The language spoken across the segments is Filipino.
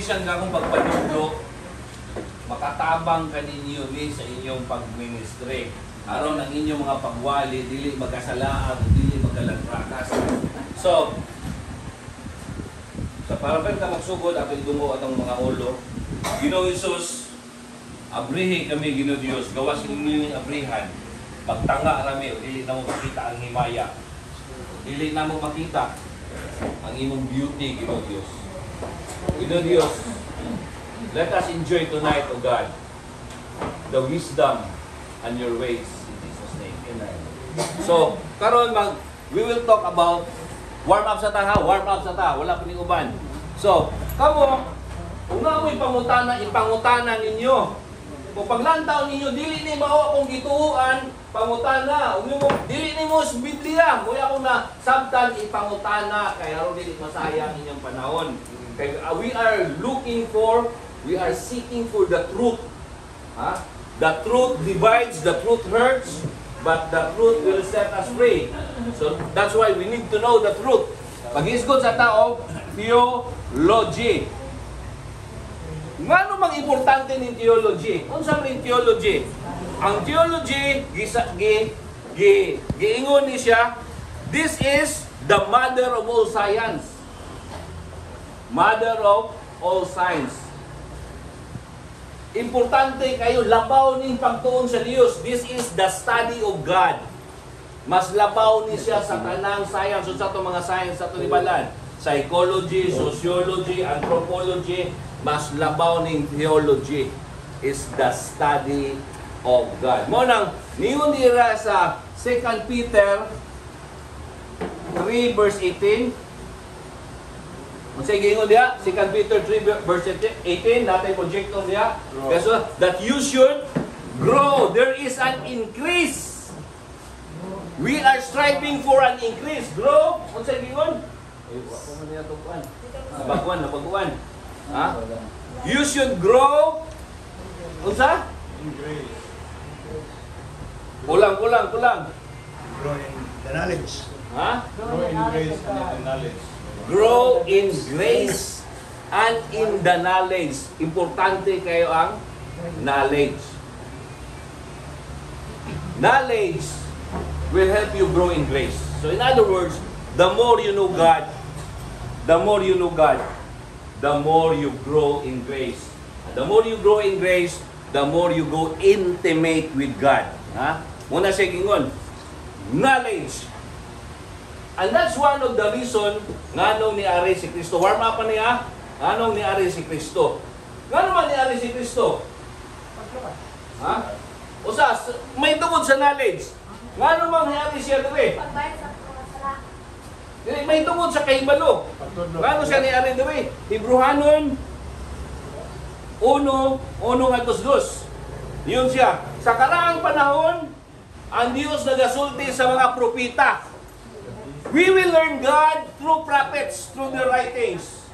bisan nga akong pagpadugdo, makatabang kaninyo ni sa inyong pagministry. Aron ang inyong mga pagwali, dili magkasalaan, dili magkalagprakas. So, sa parapel ka magsugod, ako idungo atong mga ulo. Ginoo Isus, abrihi kami Ginoo Dios, gawas ninyo abrihan. Pagtanga rami, dili na mo makita ang himaya. Dili na mo makita ang imong beauty, Ginoo Dios. Ginoo Dios, let us enjoy tonight, O God, the wisdom and your ways in Jesus' name. Amen. So, karon mag we will talk about warm up sa ta ha, warm up sa ta, wala pa uban. So, kamo kung na mo'y pangutana, ipangutana ninyo. Kung paglantaw ninyo, dili ni mao akong gituuan, pangutana. Ug mo dili ni mo Biblia, mo akong na sabtan ipangutana kay aron dili masayang inyong panahon. Kay uh, we are looking for, we are seeking for the truth. Ha? The truth divides, the truth hurts, but the truth will set us free. So that's why we need to know the truth. Pag-isgot sa tao, theology. Ngano mang importante ni theology? Unsa man theology? Ang theology gisa gi gi giingon ni siya, this is the mother of all science. Mother of all science. Importante kayo, labaw ning pagtuon sa Dios. This is the study of God. Mas labaw ni siya sa tanang science o sa to mga science sa to libalan. Psychology, sociology, anthropology, mas labaw ning theology is the study of God. Mo nang niyon dira sa 2 Peter 3 verse 18 kung sa ingon diya, 2 Peter 3 verse 18, natay projector diya. Kaso, that you should grow. There is an increase. We are striving for an increase. Grow. Kung sa ingon? Ay, wa ko man niya tukuan. Nabaguan, nabaguan. Ha? You should grow. Unsa? In grace. Kulang, kulang, kulang. Grow in the knowledge. Ha? Grow in grace and in the knowledge. Grow in grace and in the knowledge. Importante kayo ang knowledge. Knowledge will help you grow in grace. So in other words, the more you know God, the more you know God, the more you grow in grace. The more you grow in grace, the more you go intimate with God. Ha? Muna siya gingon, knowledge And that's one of the reason nga nung ni Ari si Kristo. Warm up pa niya, nga nung ni Ari si Kristo. Nga naman ni Ari si Kristo? Ha? O sa, may tungod sa knowledge. Nga naman ni Ari siya dire? Pagbayad sa kasalanan. Dili, May tungod sa kahibalo. Pagtudlo. Nga siya ni Ari dire? Hebrehanon, uno, uno nga dos Yun siya. Sa karaang panahon, ang Diyos nagasulti sa mga propita. We will learn God through prophets, through the writings.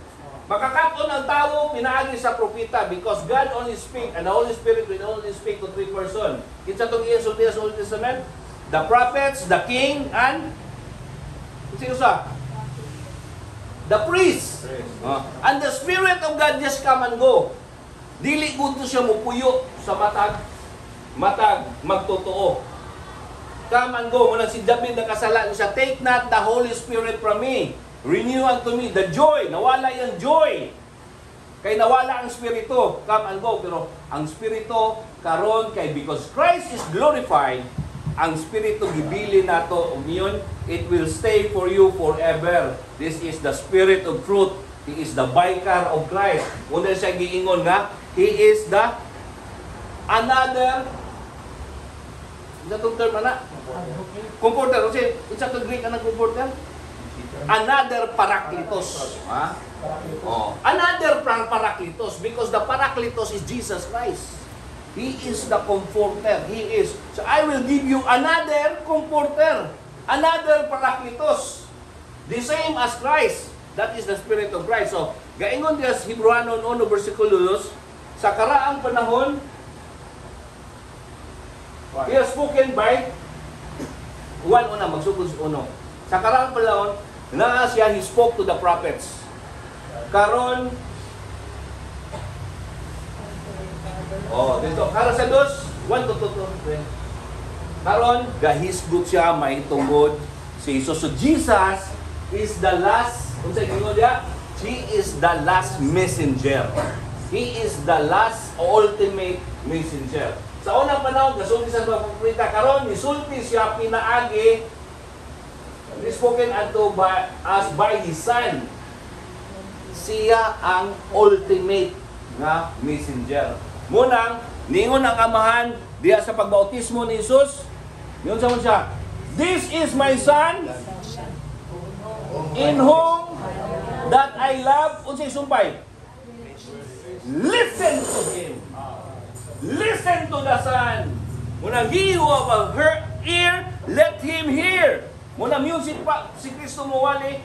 Makakaton ang tao, pinaagi sa propita because God only speak and the Holy Spirit will only speak to three person. Kinsa itong iyasulti sa Old Testament? The prophets, the king, and sino sa? The priest. Ah. And the Spirit of God just come and go. Dili gud siya mupuyo sa matag matag magtotoo. Come and go. Muna si David nakasala siya, take not the Holy Spirit from me. Renew unto me the joy. Nawala yung joy. Kay nawala ang spirito. Come and go. Pero ang spirito karon kay because Christ is glorified, ang spirito gibili nato umiyon, it will stay for you forever. This is the spirit of truth. He is the vicar of Christ. Una siya giingon nga, He is the another Isa itong term na? Comforter. Kasi, isa itong Greek na comforter? Another parakletos. Ha? Oh. Another par- parakletos because the parakletos is Jesus Christ. He is the comforter. He is. So I will give you another comforter. Another parakletos. The same as Christ. That is the Spirit of Christ. So, gaingon diya sa Hebreano 1 versikulo 2, sa karaang panahon, He has spoken by one una, magsugod sa uno. Sa karaang panahon, naa siya, he spoke to the prophets. Karon, Oh, dito. Kara sa dos, 1 to 2 to 3. Karon, gahisgot siya, may tungod si Jesus. So Jesus is the last, kung sa inyo niya, He is the last messenger. He is the last ultimate messenger. Sa unang panahon, gasulti sa propeta. Karon, nisulti siya pinaagi spoken unto by, us by His Son. Siya ang ultimate nga messenger. Munang, ningon ang amahan diya sa pagbautismo ni Jesus. Yun sa siya. This is my son in whom that I love. Unsay sumpay? Listen to him. Listen to the son. Munang he who have her ear, let him hear. Muna music pa si Kristo mo wali.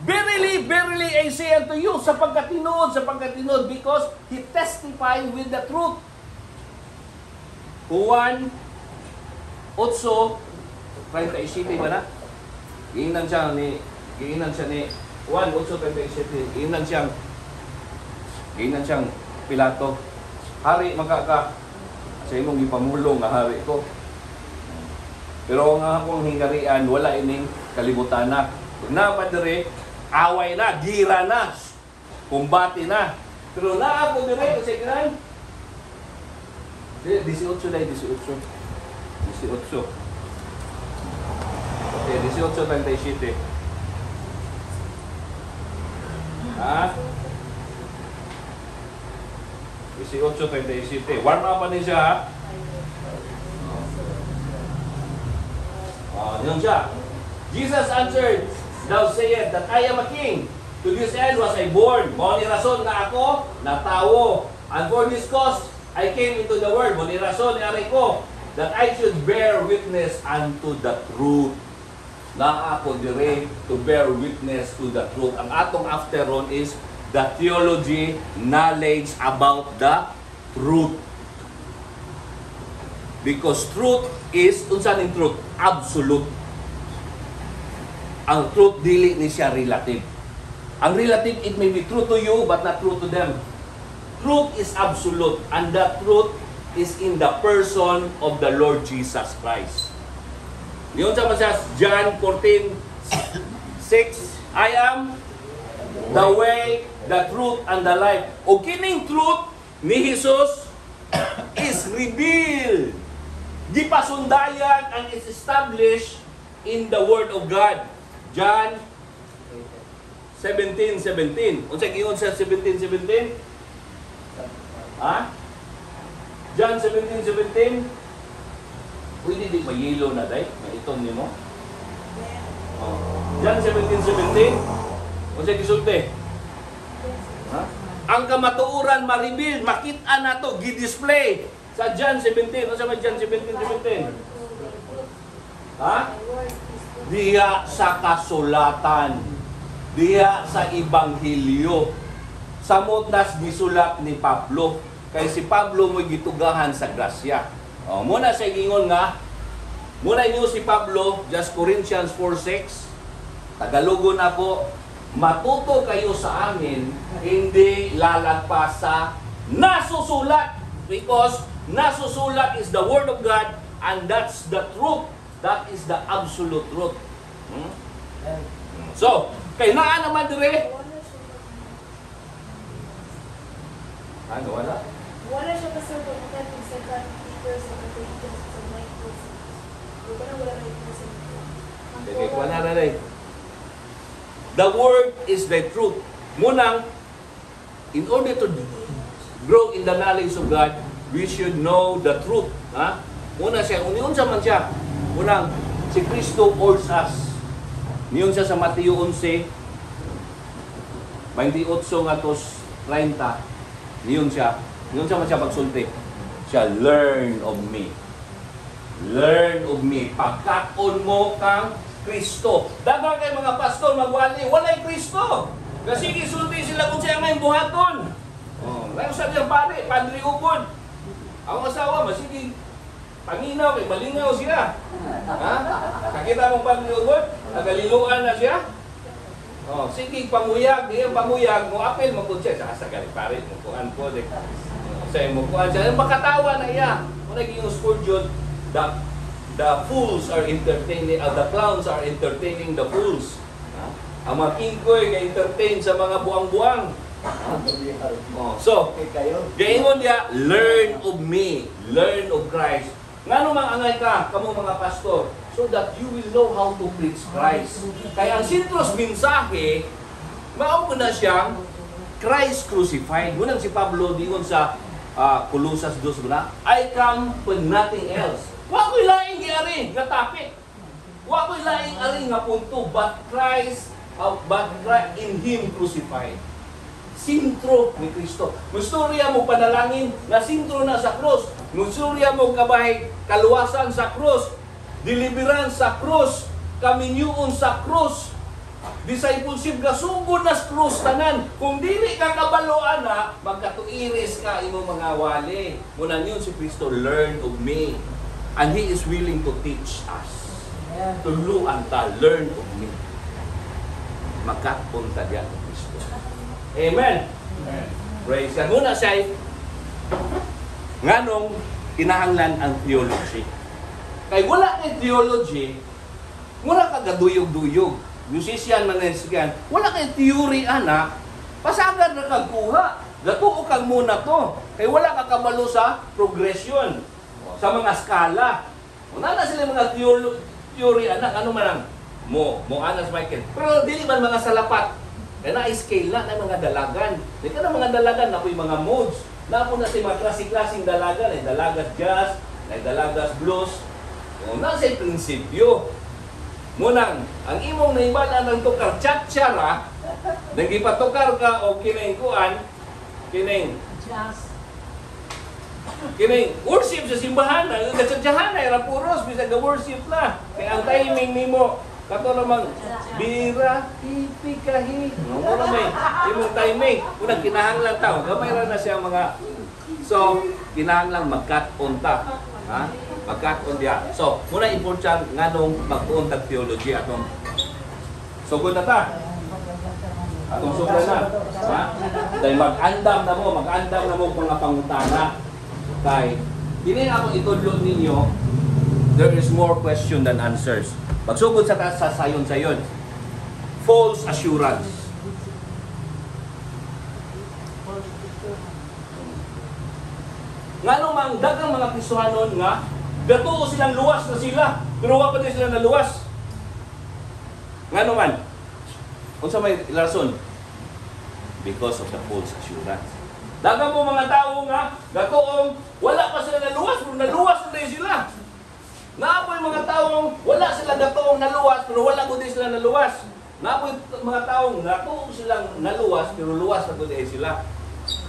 Verily, verily, I say unto you, sapagkat tinuod, sapagkat tinuod, because He testify with the truth. Juan 8, 37 ba na? Giinan siya ni, giinan siya ni, Juan 8, 37, giinan siyang, giinan siyang Pilato. Hari, magkaka, sa imong ipamulong nga hari ko. Pero ang akong hingarian, wala ining kalibutan na. Kung dire, away na, gira na, kumbati na. Pero na ako dire, kasi kinan, 18 na 18. 18. Okay, 18, 37. Ha? 18, 37. Warm up pa din siya, ha? Ah, yun siya. Jesus answered, Thou sayest that I am a king. To this end was I born. Mao rason nga ako, natawo. And for this cause, I came into the world. Mao rason ni ari ko, that I should bear witness unto the truth. Na ako dire to bear witness to the truth. Ang atong after ron is the theology, knowledge about the truth. Because truth is, unsa ning truth? Absolute. Ang truth dili ni siya relative. Ang relative, it may be true to you, but not true to them. Truth is absolute, and that truth is in the person of the Lord Jesus Christ. Yun sa siya, John 14, 6, I am the way, the truth, and the life. O kining truth ni Jesus is revealed. Di pasundayan ang is established in the Word of God. John 17, 17. Unsay sa 17, 17? Ha? John 17, 17. Pwede di mayilo na day? May itong nimo? Oh. John 17, 17. Unsay gisulti? Ha? Ang kamatuuran ma-reveal, makita na to, gi-display sa John 17. Ano sa John 17, 17? Ha? Diya sa kasulatan. Diya sa Ibanghilyo. Samot nas gisulat ni Pablo. Kay si Pablo mo'y gitugahan sa grasya. O, muna sa gingon nga, muna niyo si Pablo, just Corinthians 4.6, Tagalogon ako, matuto kayo sa amin, hindi lalagpas sa nasusulat. Because nasusulat is the Word of God and that's the truth. That is the absolute truth. Hmm? So, kay naa naman dire. Ano, wala? Wala siya kasi pagkakat ng second Peter sa Corinthians sa 9 verse. Wala na wala na ito Sige, Torah- wala na rin. The Word is the truth. Munang, in order to grow in the knowledge of God, we should know the truth. Ha? Una siya, uniyon sa man siya. Unang, si Kristo calls us. Niyon siya sa Mateo 11, 28 nga tos 30. Niyon siya. Niyon siya man siya pagsulti. Siya, learn of me. Learn of me. Pagkakon mo kang Kristo. Dagang kay mga pastor magwali, walay Kristo. Kasi gisulti sila kung siya may buhaton. Oh, ngayon sabi ang pare, padre upod. Ang asawa, masigi. Panginaw, kay malingaw siya. Ha? Kakita mong padre upod? Nagaliluan na siya? Oh, sige, pamuyag, diyan pamuyag, mo apel mo kun siya sa sa gali pare mo kuan ko de. Sa mo kuan siya, makatawa na iya. Mo naging score jud the fools are entertaining, uh, the clowns are entertaining the fools. Ang mga kingkoy nga entertain sa mga buang-buang. Oh, so, Gaingon dia, learn of me, learn of Christ. Nga mang angay ka, kamo mga pastor, so that you will know how to preach Christ. Kaya ang sintros mensahe, mao ko na siyang Christ crucified. Munang si Pablo diyon sa uh, Colossus 2 na, I come for nothing else. Wa ko'y laing giari nga topic. Wa ko'y laing ari nga punto, but Christ, uh, but Christ in Him crucified sintro ni Kristo. Musturya mo panalangin na sintro na sa krus. Musturya mo kabay kaluwasan sa krus. Deliverance sa krus. Kaminyuon sa krus. Discipleship ga sugod na krus tanan. Kung dili ka kabaloan na, magkatuiris ka imo mga wali. Muna yun si Kristo, learn of me. And He is willing to teach us. Tuluan ta, learn of me. Magkapunta diyan ni Kristo. Amen. Amen. Praise God. Muna siya nganong kinahanglan ang theology. Kay wala kay theology, wala ka gaduyog-duyog. Musician man na sigan, wala kay theory ana, pasagad na kagkuha. Gatuo kag muna to. Kay wala ka kabalo sa progression sa mga skala. Una na sila mga theolo- theory ana ano man ang mo mo anas Michael. Pero dili man mga salapat kaya na scale na ng mga dalagan. Di ka na mga dalagan, na yung mga modes. Na po na si mga klase-klaseng dalagan. Ay dalagas jazz, ay dalagas blues. O na sa prinsipyo. Munang, ang imong naibala ng tukar chat-chara, nagipatukar ka o kining kuan, kining worship sa simbahan na yung katsatsahan ay rapuros bisa ga worship na. Kay ang timing nimo kato namang bira ipikahi mo na may imong timing? Una kinahanglan tao gamay ra na siya mga so kinahanglan magkat-on ta. Ha? Magkat-on diya. So muna important nganong mag-on tag theology atong sugod na ta. Atong sobra na. Ha? Dahil mag-andam na mo mag-andam na mo mga pangutana kay Dili ako itudlo ninyo, there is more question than answers. Pagsugod sa taas sa sayon-sayon, false assurance. Nga mang dagang mga Kristohanon nga, gatuo silang luwas na sila, pero wa pa din sila naluwas. Nga man, unsa may rason? Because of the false assurance. Dagang po mga tao nga, gatoong, wala pa sila naluwas, pero naluwas na sila. Naapoy mga taong wala sila gatoong naluwas, pero wala ko din sila naluwas. Naapoy mga taong gatoong silang naluwas, pero luwas na ko din sila.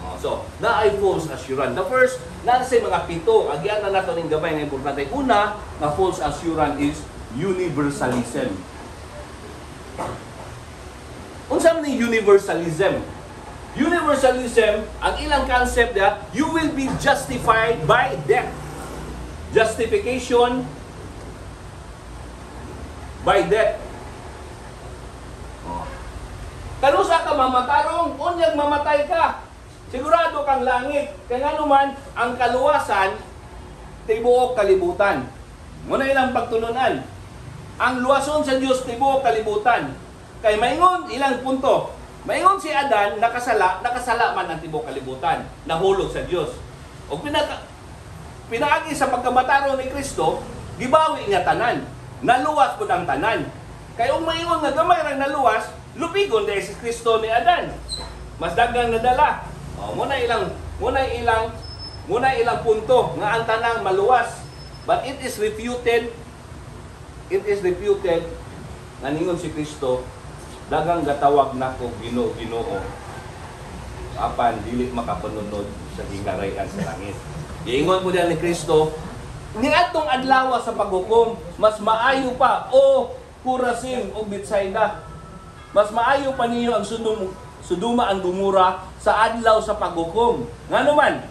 Oh, so, na ay false assurance. The first, na sa mga pito, agyan na nato ng gabay nga importante. Una, na false assurance is universalism. Unsa man ni universalism? Universalism, ang ilang concept that you will be justified by death. Justification by death. Oh. Ka mamatarong, unyag mamatay ka. Sigurado kang langit. Kaya naman, ang kaluwasan, tibuok kalibutan. Muna ilang pagtulunan. Ang luwason sa Diyos, tibuok kalibutan. Kay maingon, ilang punto. Maingon si Adan, nakasala, nakasala man ang tibuok kalibutan. Nahulog sa Diyos. O pinaka, pinaagi sa pagkamataro ni Kristo, gibawi nga tanan. Naluwas po ang tanan. Kaya maingon nga gamay rang naluwas, lupigon dahil si Kristo ni Adan. Mas dagang nadala. O, muna ilang, muna ilang, muna ilang punto nga ang tanang maluwas. But it is refuted, it is refuted nga ningon si Kristo, dagang gatawag nako Ginoo Ginoo apan dili makapanunod sa hingarayan sa langit. Iingon po diyan ni Kristo, niadtong adlaw sa paghukom, mas maayo pa o Kurasim o Betsaida. Mas maayo pa niyo ang sudum, suduma ang gumura sa adlaw sa paghukom. Ngano man,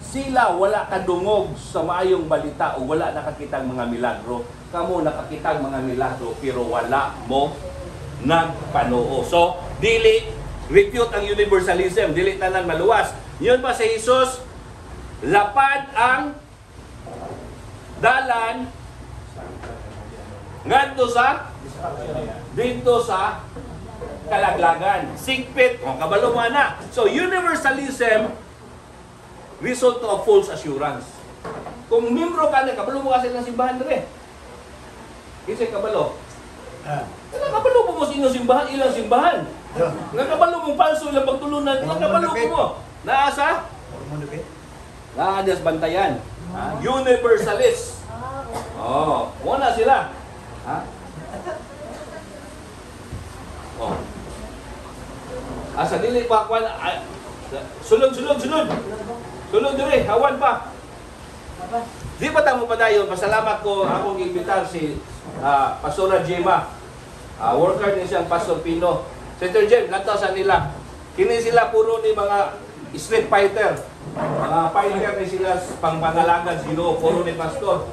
sila wala kadungog sa maayong balita o wala nakakitang mga milagro. Kamo nakakitang mga milagro pero wala mo nagpanoo. So, dili refute ang universalism, dili tanan maluwas. Yun pa sa Jesus, lapad ang dalan ngadto sa dito sa kalaglagan. Sigpit, o kabalo na. So, universalism, result of false assurance. Kung membro ka na, kabalo mo kasi ng simbahan rin. Kasi kabalo. Ah. Kaya kabalo mo mo sa inyong simbahan, ilang simbahan. Yeah. Nga kabalo mong palso ilang pagtulunan, nga kabalo ko mo. Naasa? Naadas bantayan. Ha? Universalist. Ah, okay. Oh, muna sila. Ha? Oh. Asa dili pa kwan ay, sulod sulod sulod. Sulod dire, hawan pa. Di pa tamo padayon, pasalamat ko akong imbitar si ah, Pastora Jema. Ah, worker ni siyang Pastor Pino. Sister Jem, lantaw sa nila. Kini sila puro ni mga street fighter. Mga fighter ni sila pang pangalagan Ginoo, puro ni Pastor.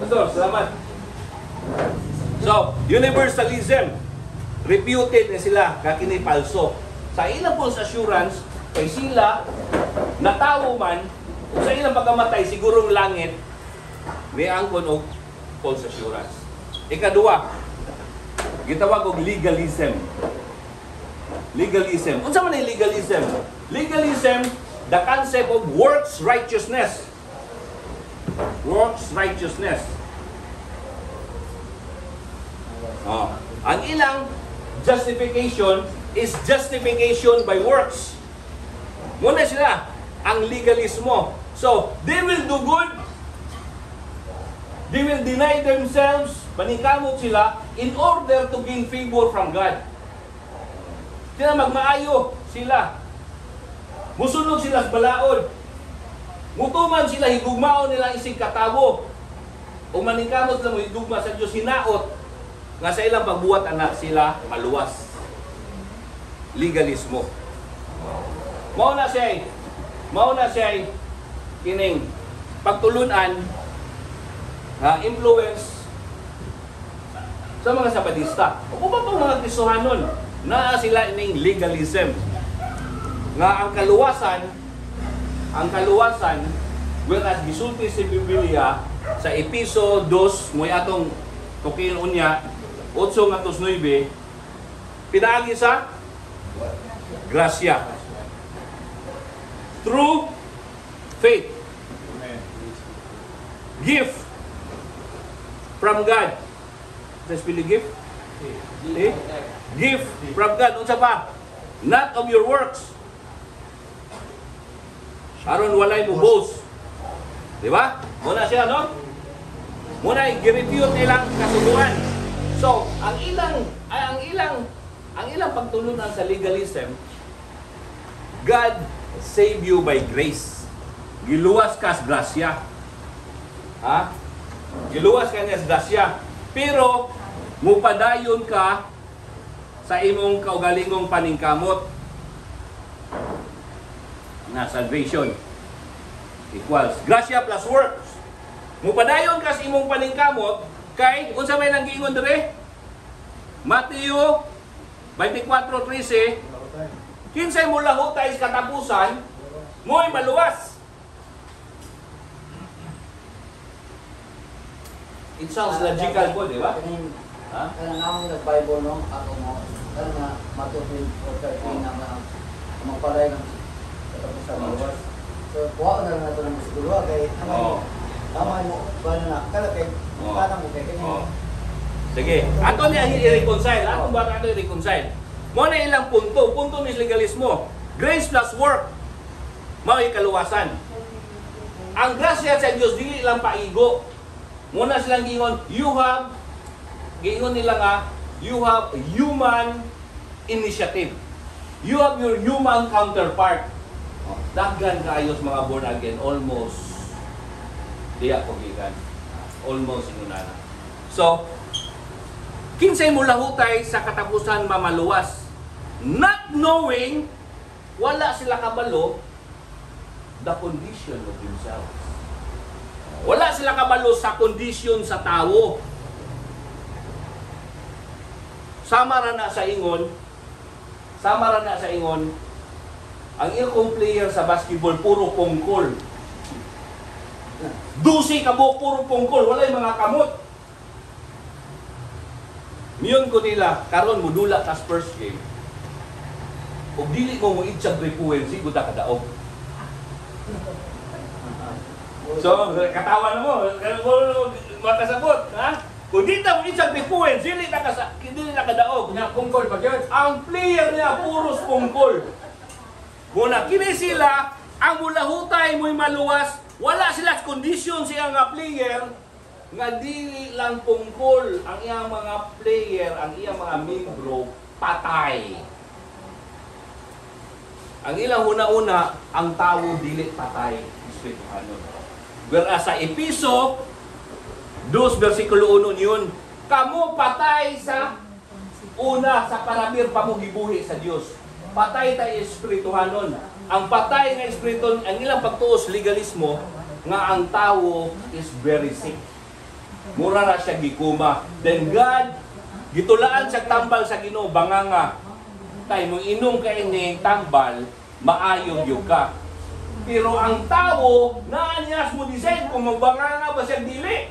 Pastor, salamat. So, universalism, reputed na sila kakini palso. Sa ilang false assurance, kay sila natawo man o sa ilang pagkamatay sigurong langit may angkon og false assurance. Ikaduha, gitawag og legalism. Legalism. Unsa man ay legalism? Legalism, the concept of works righteousness. Works righteousness. Oh. Ang ilang justification is justification by works. Muna sila, ang legalismo. So, they will do good. They will deny themselves, manikamot sila, in order to gain favor from God. Sila magmaayo sila. Musunod sila sa balaod. Mutuman sila, higugmaon nila isig katabo. O manikamot sila mo higugma sa Diyos, hinaot nga sa ilang pagbuhat anak sila maluwas. Legalismo. Mao na siya, mao na siya kining pagtulunan nga influence sa mga sabatista. O kung ba pang mga Kristohanon na sila ining legalism. Nga ang kaluwasan ang kaluwasan whereas gisulti sa Biblia sa Episo 2 mo atong tukin unya 8 nga 9 pinaagi sa grasya. Through faith. Gift from God Pili gift? Eh? Gift from God. Unsa pa? Not of your works. Aron walay mo boast. Di ba? Muna siya, no? Muna i-refute ilang kasuguan. So, ang ilang ay ang ilang ang ilang pagtulunan sa legalism, God save you by grace. Giluwas ka sa grasya. Ha? Giluwas ka niya sa grasya. Pero, mupadayon ka sa imong kaugalingong paningkamot na salvation equals grasya plus works. Mupadayon ka sa imong paningkamot kay unsa may nang giingon dire? Mateo 24:13 Kinsay mo lahutay sa katapusan, mo'y maluwas. It sounds logical po, di ba? Ha? kanang among nag-Bible no ako mo kana nga matupin o thirteen na nga magpalay ng katapos sa maluwas. So kuha na lang nato ng siguro kay Oo. tama mo ba na kala kay Oo. kana mo kay kanya. Sige. Ato niya i-reconcile. Ato ba ato i-reconcile? Mo na ilang punto. Punto ni legalismo. Grace plus work. Mao kaluwasan. Ang grasya sa Dios dili lang paigo. Muna silang gingon, you have gingon nila nga, you have human initiative. You have your human counterpart. Oh, Daggan kaayos mga born again, almost diya ko gikan. Almost inunana. So, kinsay mo lahutay sa katapusan mamaluwas. Not knowing, wala sila kabalo, the condition of themselves. Wala sila kabalo sa kondisyon sa tao. Sama ra na sa ingon, sama ra na sa ingon, ang iyong player sa basketball puro pungkol. Dusi ka mo, puro pungkol, walay mga kamot. Miyon ko nila, karon mo dula kas first game. Ug dili mo mo itsag frequency gud ka daog. So, katawa na mo, kaya mo makasabot, ha? Kung di na mo itsag frequency, dili na kasa, dili na kadaog. Nga, pungkol yun? Ang player niya puros pungkol. Muna kini sila ang mulahutay mo'y maluwas, wala sila kondisyon siya nga player nga dili lang pungkol ang iyang mga player, ang iyang mga membro patay. Ang ilang una-una, ang tao dili patay. Whereas sa Episo, 2 versikulo 1 yun, kamo patay sa una sa paramir pa mo gibuhi sa Dios. Patay tayo espirituhanon. Ang patay nga espiritu, ang ilang pagtuos legalismo nga ang tao is very sick. Mura na siya gikuma. Then God gitulaan sa tambal sa Ginoo banganga. Tay mo inom ka ini tambal, maayo gyud ka. Pero ang tao, naanyas mo design kung magbanganga ba siya dili.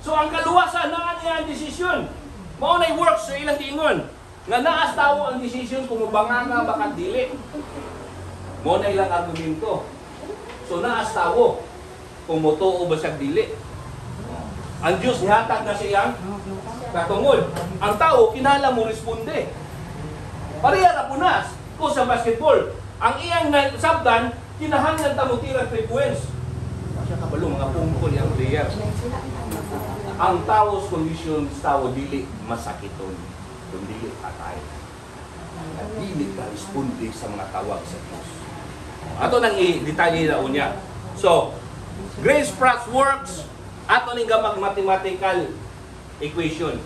So ang kaluwasan na ang desisyon. Mao nay works sa ilang giingon. Nga naas tao ang desisyon kung mabanganga ba ka dili. Mao na ilang argumento. So naas tao kung motuo ba siya dili. Ang Diyos nihatag na siyang katungod. Ang tao kinala mo responde. Pareha na punas ko sa basketball. Ang iyang sabdan kinahanglan ta mo tira frequency. Siya kabalo mga pungkol ang player ang taos condition tao dili masakiton kung dili patay. At dili ka responde sa mga tawag sa Diyos. Ato nang i-detalye na unya. So grace plus works ato ning gamag mathematical equation.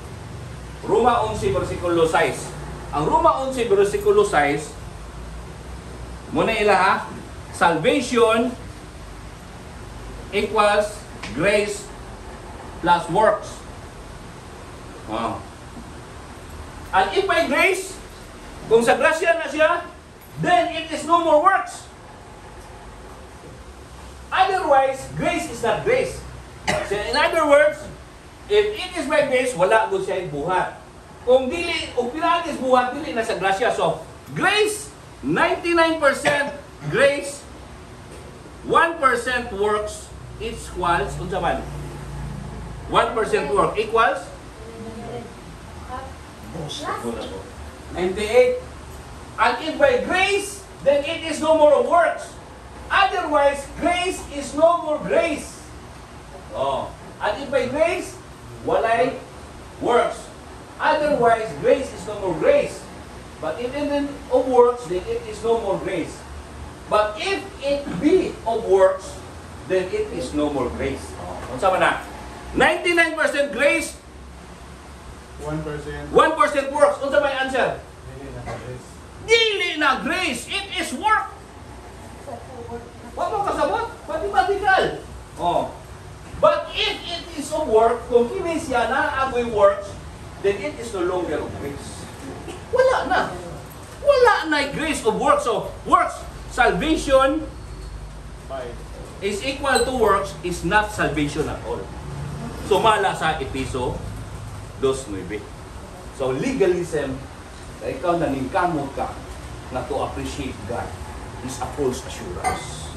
Roma 11 versikulo 6 ang Roma 11 versikulo 6 muna ila ha? Salvation equals grace plus works. Wow. And if by grace, kung sa grasya na siya, then it is no more works. Otherwise, grace is not grace. So in other words, if it is by grace, wala gud siya buhat. Kung dili, kung pinagis buhat, dili na sa grasya. So, grace, 99% grace, 1% works, equals, unsa man? 1% work equals? Last 98. And if by grace, then it is no more works. Otherwise, grace is no more grace. Oh. And if by grace, walay works. Otherwise, grace is no more grace. But if it is of works, then it is no more grace. But if it be of works, then it is no more grace. Oh. Unsa na? 99% grace, 1%. 1% works. Unsa may answer? Dili na grace, it is work. Huwag mo kasabot, mathematical. Oh. But if it is of work, kung kini siya na agoy works, then it is no longer of grace. Wala na. Wala na grace of works. So, works, salvation 5. is equal to works is not salvation at all. Sumala sa Episo 2.9. So, legalism, na ikaw naningkamot ka na to appreciate God is a false assurance.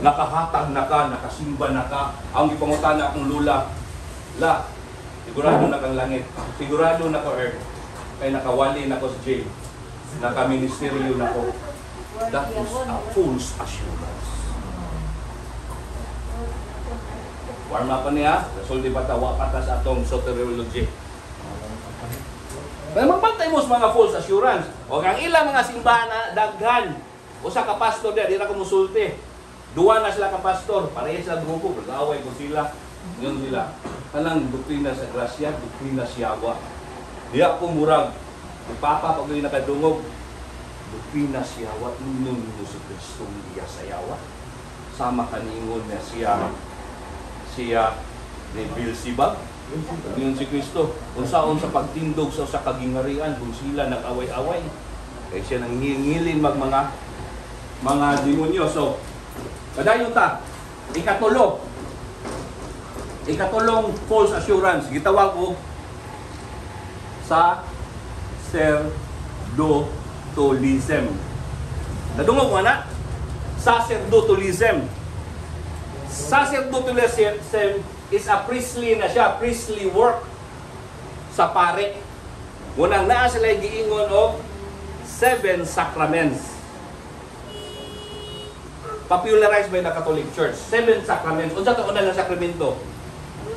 Nakahatag na ka, nakasimba na ka, ang ipangutana akong lula, la, sigurado na kang langit, sigurado na ko earth, kay nakawali na ko sa jail, naka-ministeryo na ko. That is a false assurance. Warma pa niya, resulti pa tawa pa sa atong soteriology. Kaya magbantay mo sa mga false assurance. O ang ilang mga simbahan na daghan, usa ka pastor diya, di na kumusulti. Duwa na sila ka pastor, pareha sila grupo, nag-away ko sila. Ngayon sila, kanang doktrina sa grasya, doktrina siyawa. Diya ko murag, ipapa pag yung nakadungog, doktrina siyawa, inon mo si Kristo diya sa yawa. Sama kaningon na siya, siya ni Bilsibag, Yun si Kristo. Kung saan sa pagtindog sa sa kagingarian, kung sila nag-away-away. Kaya siya nang ngilin mag mga mga demonyo. So, kadayon ta, ikatulo. Ikatulong false assurance. Gitawag ko sa sacerdotism. Nadungog mo na? Sacerdotism. Sacerdotism is a priestly na siya, priestly work sa pare. Munang naa sila giingon og seven sacraments. Popularized by the Catholic Church. Seven sacraments. Unsa ka una ng sakramento?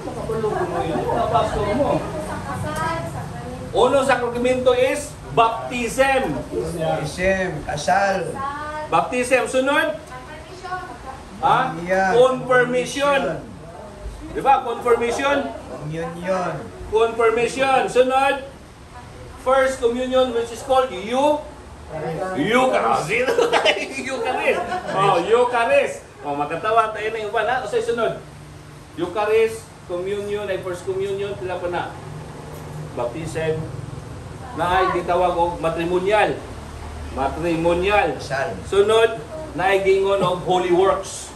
Makapulog mo yun? Napastor mo. Unang sakramento is baptism. Isem, kasal. Baptism. Sunod. Ha? Confirmation. Di ba? Confirmation. communion, Confirmation. Sunod, First Communion which is called you Eucharist. Eucharist. Oh, Eucharist. Oh, magkatawa tayo na yung iba na. O sa sunod. Eucharist, Communion, ay First Communion, pila pa na. Baptism. Na ay gitawag og matrimonial. Matrimonial. kasal. Sunod, naigingon og Holy Works.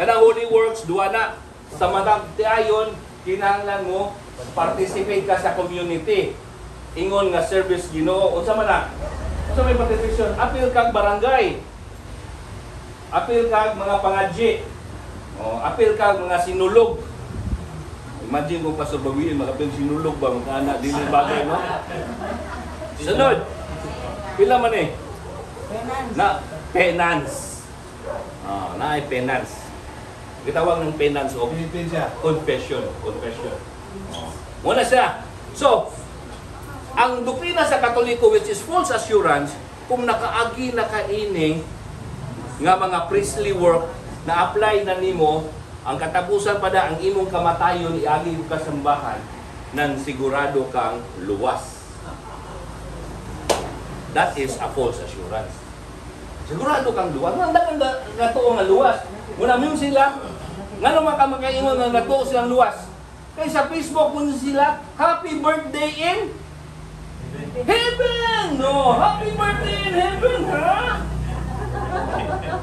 Kanang Holy Works, duwa na. Sa matag tiayon, kinahanglan mo, participate ka sa community. Ingon nga service ginoo. Unsa man na? Unsa may participation? Apil kag barangay. Apil kag mga pangadji. O, apil kag mga sinulog. Imagine kung Pastor Bawiin, makapil sinulog ba, mga anak, di na bagay, no? Sunod, pila man eh? Na penance. Ah, na ay penance. Gitawag ng penance o confession, confession. Muna siya. So, ang doktrina sa Katoliko which is false assurance, kung nakaagi na kaini nga mga priestly work na apply na nimo ang katapusan pada ang imong kamatayon iagi ka sambahan nan sigurado kang luwas. That is a false assurance. Sigurado kang luwas. Nga nga nga nga nga luwas. Muna mo sila, nga naman ka makaingon nga natuo silang luwas. Kaya sa Facebook mo sila, Happy Birthday in Heaven! No, Happy Birthday in Heaven, ha?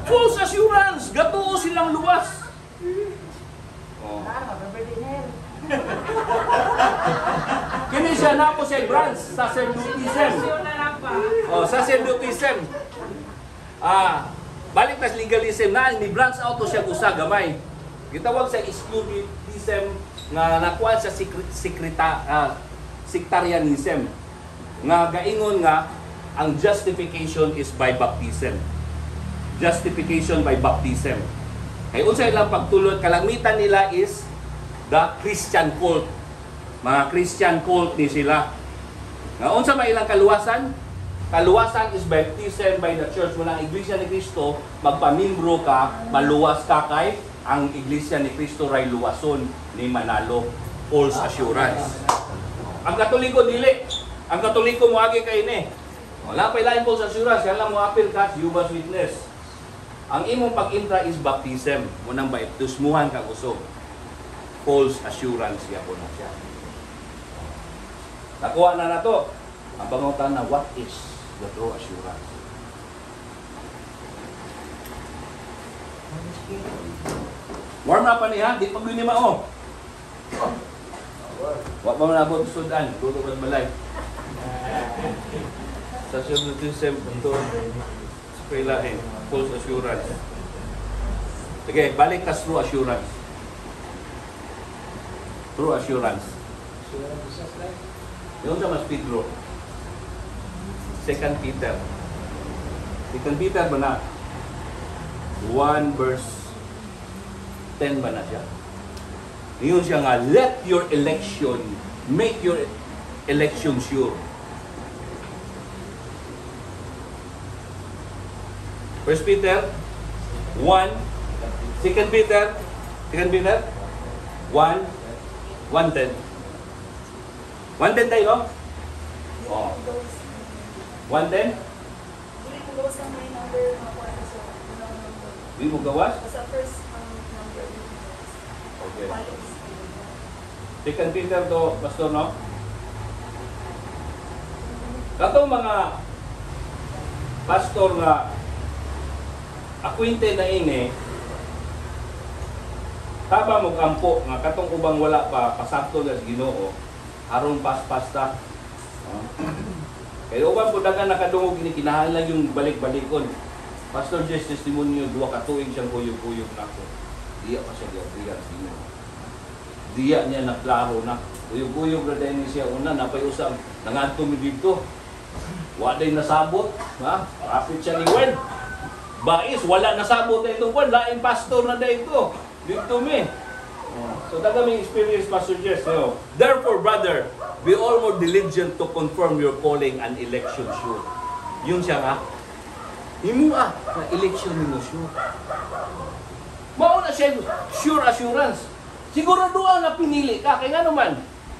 False assurance, gatuo silang luwas. Oh. Kini siya na po siya branch, sacerdotism. Oh, sacerdotism. Ah, balik na sa legalism na ni branch out to siya usa gamay. Gitawag sa exclusivism nga nakuha sa secret, secreta, ah, sectarianism. Nga gaingon nga ang justification is by baptism. Justification by baptism. Kay unsa ilang pagtulod kalamitan nila is the Christian cult. Mga Christian cult ni sila. Nga unsa may ilang kaluwasan? Kaluwasan is baptism by the church. Mula ang Iglesia ni Cristo, magpamimbro ka, maluwas ka kay ang Iglesia ni Cristo ray luwason ni Manalo. False assurance. Ang Katoliko dili. Ang Katoliko mo agi kay ni. Wala pa ilain false assurance, kaya lang mo apil ka Jehovah's Witness. Ang imong pag-intra is baptism. Munang baptismuhan ka usog. False assurance ya po na siya. Nakuha na na to. Ang bangutan na what is the true assurance. Warm na pa niya, di pa ni mao. Wa pa man abot sudan, tuto ka balay. Sa siyudisem ito, sa kailain, false assurance. Sige, balik ka true assurance. True assurance. Yung sa mas Pedro. Second Peter. Second Peter ba na? 1 verse 10 ba na siya? Ngayon siya nga, let your election, make your election sure. First Peter 1, Second Peter, Second Peter 1, 110. 110 tayo, no? Oh. 110? Dili ko gawas ang may number na sa unang number. Di mo gawas? Basta first Values. Second Peter to, Pastor, no? Katong mga pastor nga acquainted na ini taba mo kampo nga katong ubang wala pa pasakto na Ginoo aron pas-pasta oh. kaya uban po dagan nakadungog ini kinahanglan yung balik-balikon Pastor Jess testimonyo duwa ka tuig siyang kuyog-kuyog nako diya pa siya sa Ginoo diya niya na klaro na kuyog-kuyog na dahil siya una napay usab nangadto mi dito wa day nasabot ha kapit siya ni Wen Bais, wala nasabot na itong kwan. Lain pastor na na ito. Dito mi. So, taga may experience, Pastor Jess. Yo. Therefore, brother, be all more diligent to confirm your calling and election sure. Yun siya nga. Himo ah, na election mo sure. Mao na siya, sure assurance. Siguro doon na pinili ka. Kaya nga naman,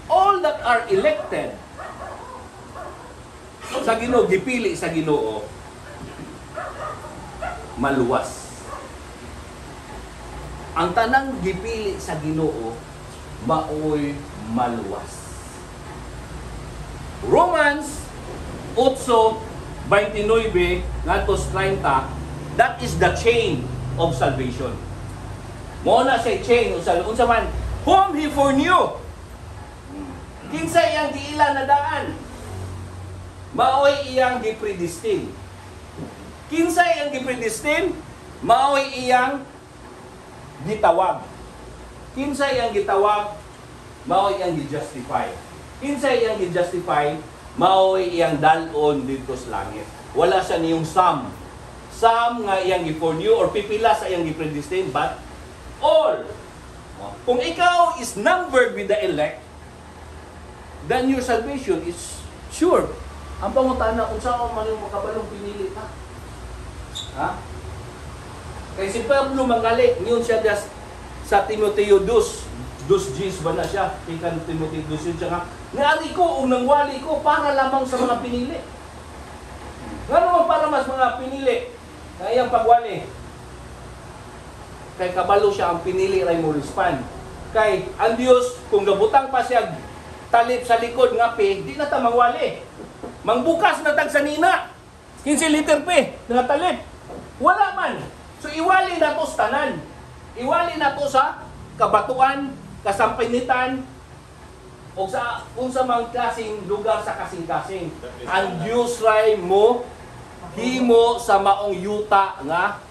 all that are elected sa Ginoo, gipili sa Ginoo, maluwas. Ang tanang gipili sa Ginoo maoy maluwas. Romans 8:29 ngadto sa 30 that is the chain of salvation. Mo na siya chain salvation unsa man whom he foreknew. Kinsa iyang giila na daan? Maoy iyang gipredestine. Kinsa iyang gipredestine? Maoy iyang gitawag. Kinsa iyang gitawag? Maoy iyang gi-justify. Kinsa iyang gi-justify? Maoy iyang dalon dito sa langit. Wala siya niyong sum. Sum nga iyang gi-foreknew or pipila sa iyang gi-predestine but all. Kung ikaw is numbered with the elect, then your salvation is sure. Ang pangutana kung saan man yung makabalong pinili ka. Ha? Kay si Pablo mangali, niyon siya das sa Timoteo 2. 2 Gs ba na siya? Ikan Timoteo 2 yun siya nga. Ngari ko, unang wali ko, para lamang sa mga pinili. Nga naman para mas mga pinili. Na iyang pagwali. Kay kabalo siya ang pinili ray mo rispan. Kay ang Dios kung nabutang pa siya talip sa likod nga pe, di na ta mangwali. Mangbukas na tag sa nina. 15 liter pe, nga talip. Wala man. So iwali na to sa tanan. Iwali na to sa kabatuan, kasampinitan, o sa kung sa mga klaseng lugar sa kasing-kasing. Ang Diyos ray mo himo sa maong yuta nga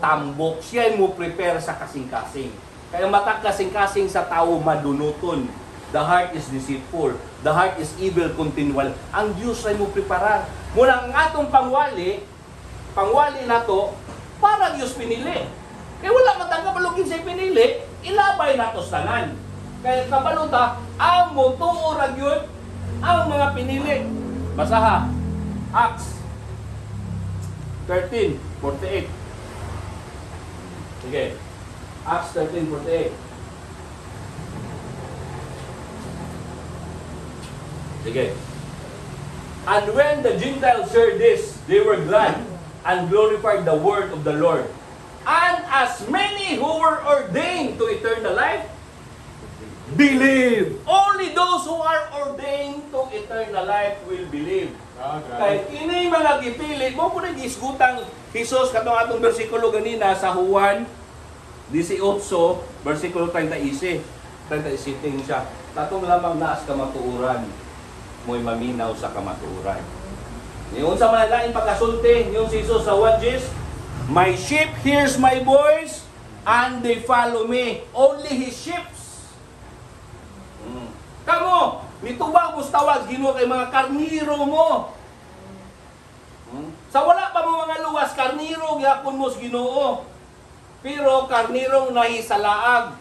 tambok. Siya mo prepare sa kasing-kasing. Kaya matag kasing-kasing sa tao madunuton. The heart is deceitful. The heart is evil continual. Ang Diyos ay mo preparar. Muna ang atong pangwali, pangwali na to, para Diyos pinili. Kaya wala matangga balugin sa pinili, ilabay na to sa tanan. Kaya kabaluta, ang mo tuo ra gyud ang mga pinili. Basaha. Acts 13:48. Sige. Acts 13:48. Sige. And when the Gentiles heard this, they were glad and glorified the word of the Lord. And as many who were ordained to eternal life, believe. Only those who are ordained to eternal life will believe. Ah, grabe. kini mga gipili, mo po na gisgutang Hesus katong atong bersikulo ganina sa Juan 18, bersikulo 36. 37 siya. Tatong lamang naas kamatuuran, mo'y maminaw sa kamatuuran. Ngayon sa mga lain pagkasulti, yung si Jesus sa Juan Gs, My sheep hears my voice, and they follow me. Only his sheep. Mm. Kamo, mitubang mo tawag Ginoo kay mga karniro mo. Hmm? Sa wala pa mo mga luwas, karniro gyapon mo sa Ginoo. Pero karnirong nahisalaag.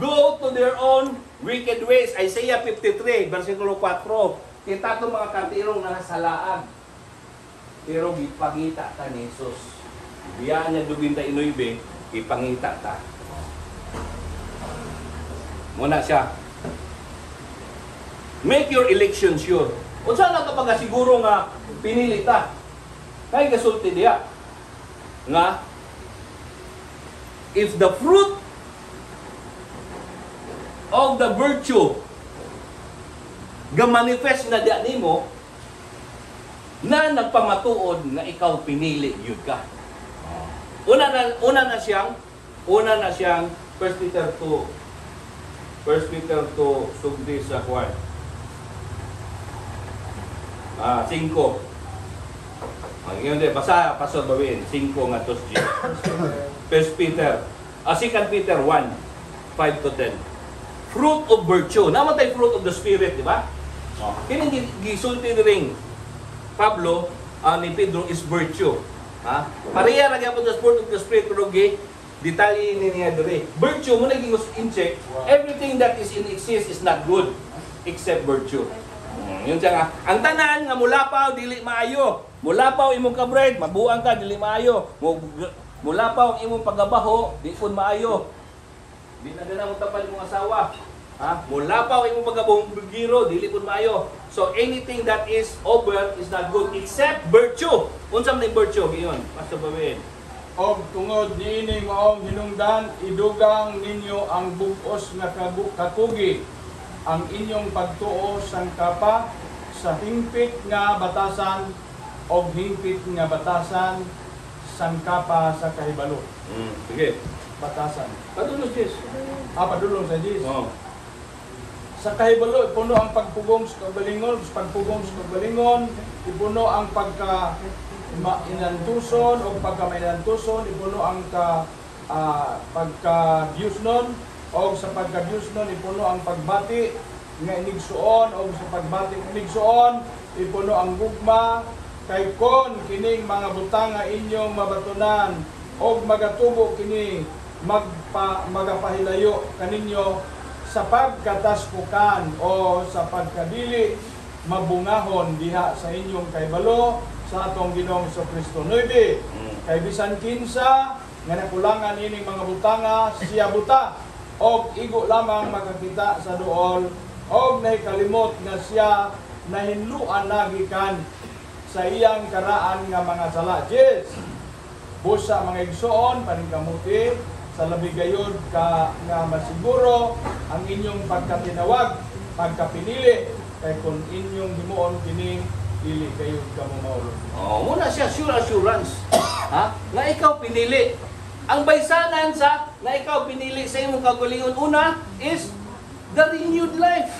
Go to their own wicked ways. Isaiah 53, versikulo 4. Kita to mga karnirong nahisalaag. Pero gipangita ta ni Jesus. Biyaan niya dugin ta inoybe, ipangita ta. Muna siya, Make your election sure. Unsa na kapag siguro nga pinili ta? Kay kasulti diya. Nga if the fruit of the virtue ga manifest na diya nimo na nagpamatuod na ikaw pinili yun ka. Una na una na siyang una na siyang 1 Peter 2 1 Peter 2 sugdi sa kwan. Ah, 5. Ang yun din, basa pasod bawin, 5 nga tos G. 1 Peter, ah, 2 Peter 1, 5 to 10. Fruit of virtue. Namatay fruit of the Spirit, di ba? Oh. Kini gi- gisulti ni Pablo ah, ni Pedro is virtue. Ha? Pareha ra gyapon fruit of the Spirit pero gi detalye ni niya dire. Virtue mo naging in check. Everything that is in exist is not good except virtue. Mm, yun siya nga. Ang tanan nga mulapaw dili maayo. Mulapaw imong kabred, mabuang ka dili maayo. Mu- Mulapaw ang imong pagabaho, di kun maayo. Di na gana mo tapal imong asawa. Ha? Mulapaw imong pagabong giro, dili kun maayo. So anything that is over is not good except virtue. Unsa man virtue giyon? Pastor Bawin. Og tungod niini maong hinungdan, idugang ninyo ang bugos nga kakugi ang inyong pagtuo sang kapa sa hingpit nga batasan og hingpit nga batasan sang kapa sa kahibalo. Mm, sige. Batasan. Patulos Jess. Ah, padulong sa Diyos. Oh. Sa kahibalo, ipuno ang pagpugong sa kabalingon, sa pagpugong sa kabalingon, ipuno ang pagka inantuson o pagka mainantuson, ipuno ang ka ah, pagka nun o sa pagka nun ipuno ang pagbati nga inigsuon o sa pagbati inigsuon ipuno ang gugma kay kon kining mga butang nga inyong mabatunan o magatubo kini magpa magapahilayo kaninyo sa pagkataspukan o sa pagkadili mabungahon diha sa inyong kaybalo sa atong Ginoong sa Kristo. 9. Mm. Kay bisan kinsa nga nakulangan ining mga butanga siya buta og igo lamang makakita sa duol og nahikalimot nga siya nahinluan nagikan sa iyang karaan nga mga sala. Yes. Busa mga igsoon paningkamuti sa labi gayud ka nga masiguro ang inyong pagkatinawag, pagkapinili kay kung inyong himuon kini dili gayud ka mo maulog. Oh, muna siya sure assurance. ha? Nga ikaw pinili. Ang baysanan sa na ikaw pinili sa imong kagalingon una is the renewed life.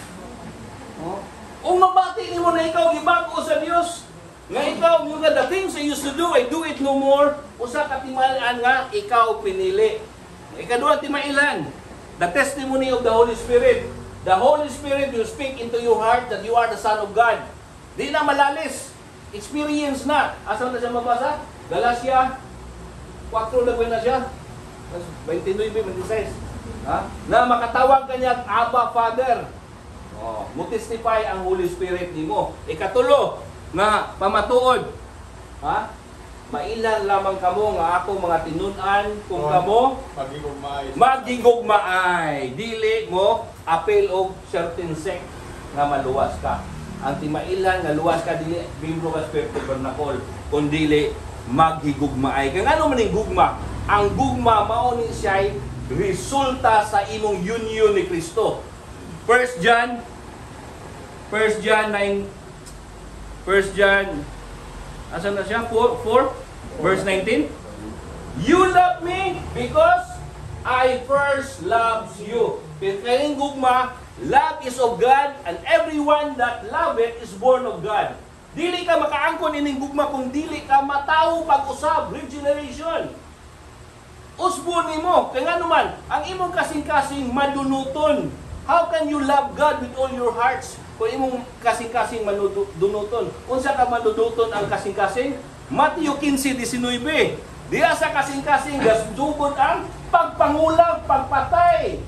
Oh. Kung mabati nimo na ikaw gibago sa Dios, nga ikaw yung the things I used to do, I do it no more. Usa ka timalaan nga ikaw pinili. Ikaduha timailan, the testimony of the Holy Spirit. The Holy Spirit will speak into your heart that you are the Son of God. Di na malalis. Experience na. Asa na siya mabasa? Galacia 4 na na siya. 29, 26. Ha? Na makatawag kanya Abba Father. Oh, mo testify ang Holy Spirit nimo. Ikatulo nga pamatuod. Ha? Mailan lamang kamo nga ako mga tinunan kung kamo. Pagigugmay. magigugmaay. Dili mo apel og certain sect nga maluwas ka. Ang timailan nga luwas ka dili membro ka spiritual tabernacle kun dili maghigugmaay. Kay ngano man gugma? Ang gugma mao ni siya resulta sa imong union ni Kristo. 1 John 1 John 9 1 John Asan na siya? 4, 4 verse 19 You love me because I first loves you. Kayong gugma, love is of God, and everyone that loveth is born of God. Dili ka makaangkon ining gugma kung dili ka matao pag-usab, regeneration. Usbo nimo, kay nga naman, ang imong kasing-kasing madunuton. How can you love God with all your hearts kung imong kasing-kasing madunuton? Unsa ka madunuton ang kasing-kasing? Matthew 15:19. Diya sa kasing-kasing gasdugod ang pagpangulag, pagpatay,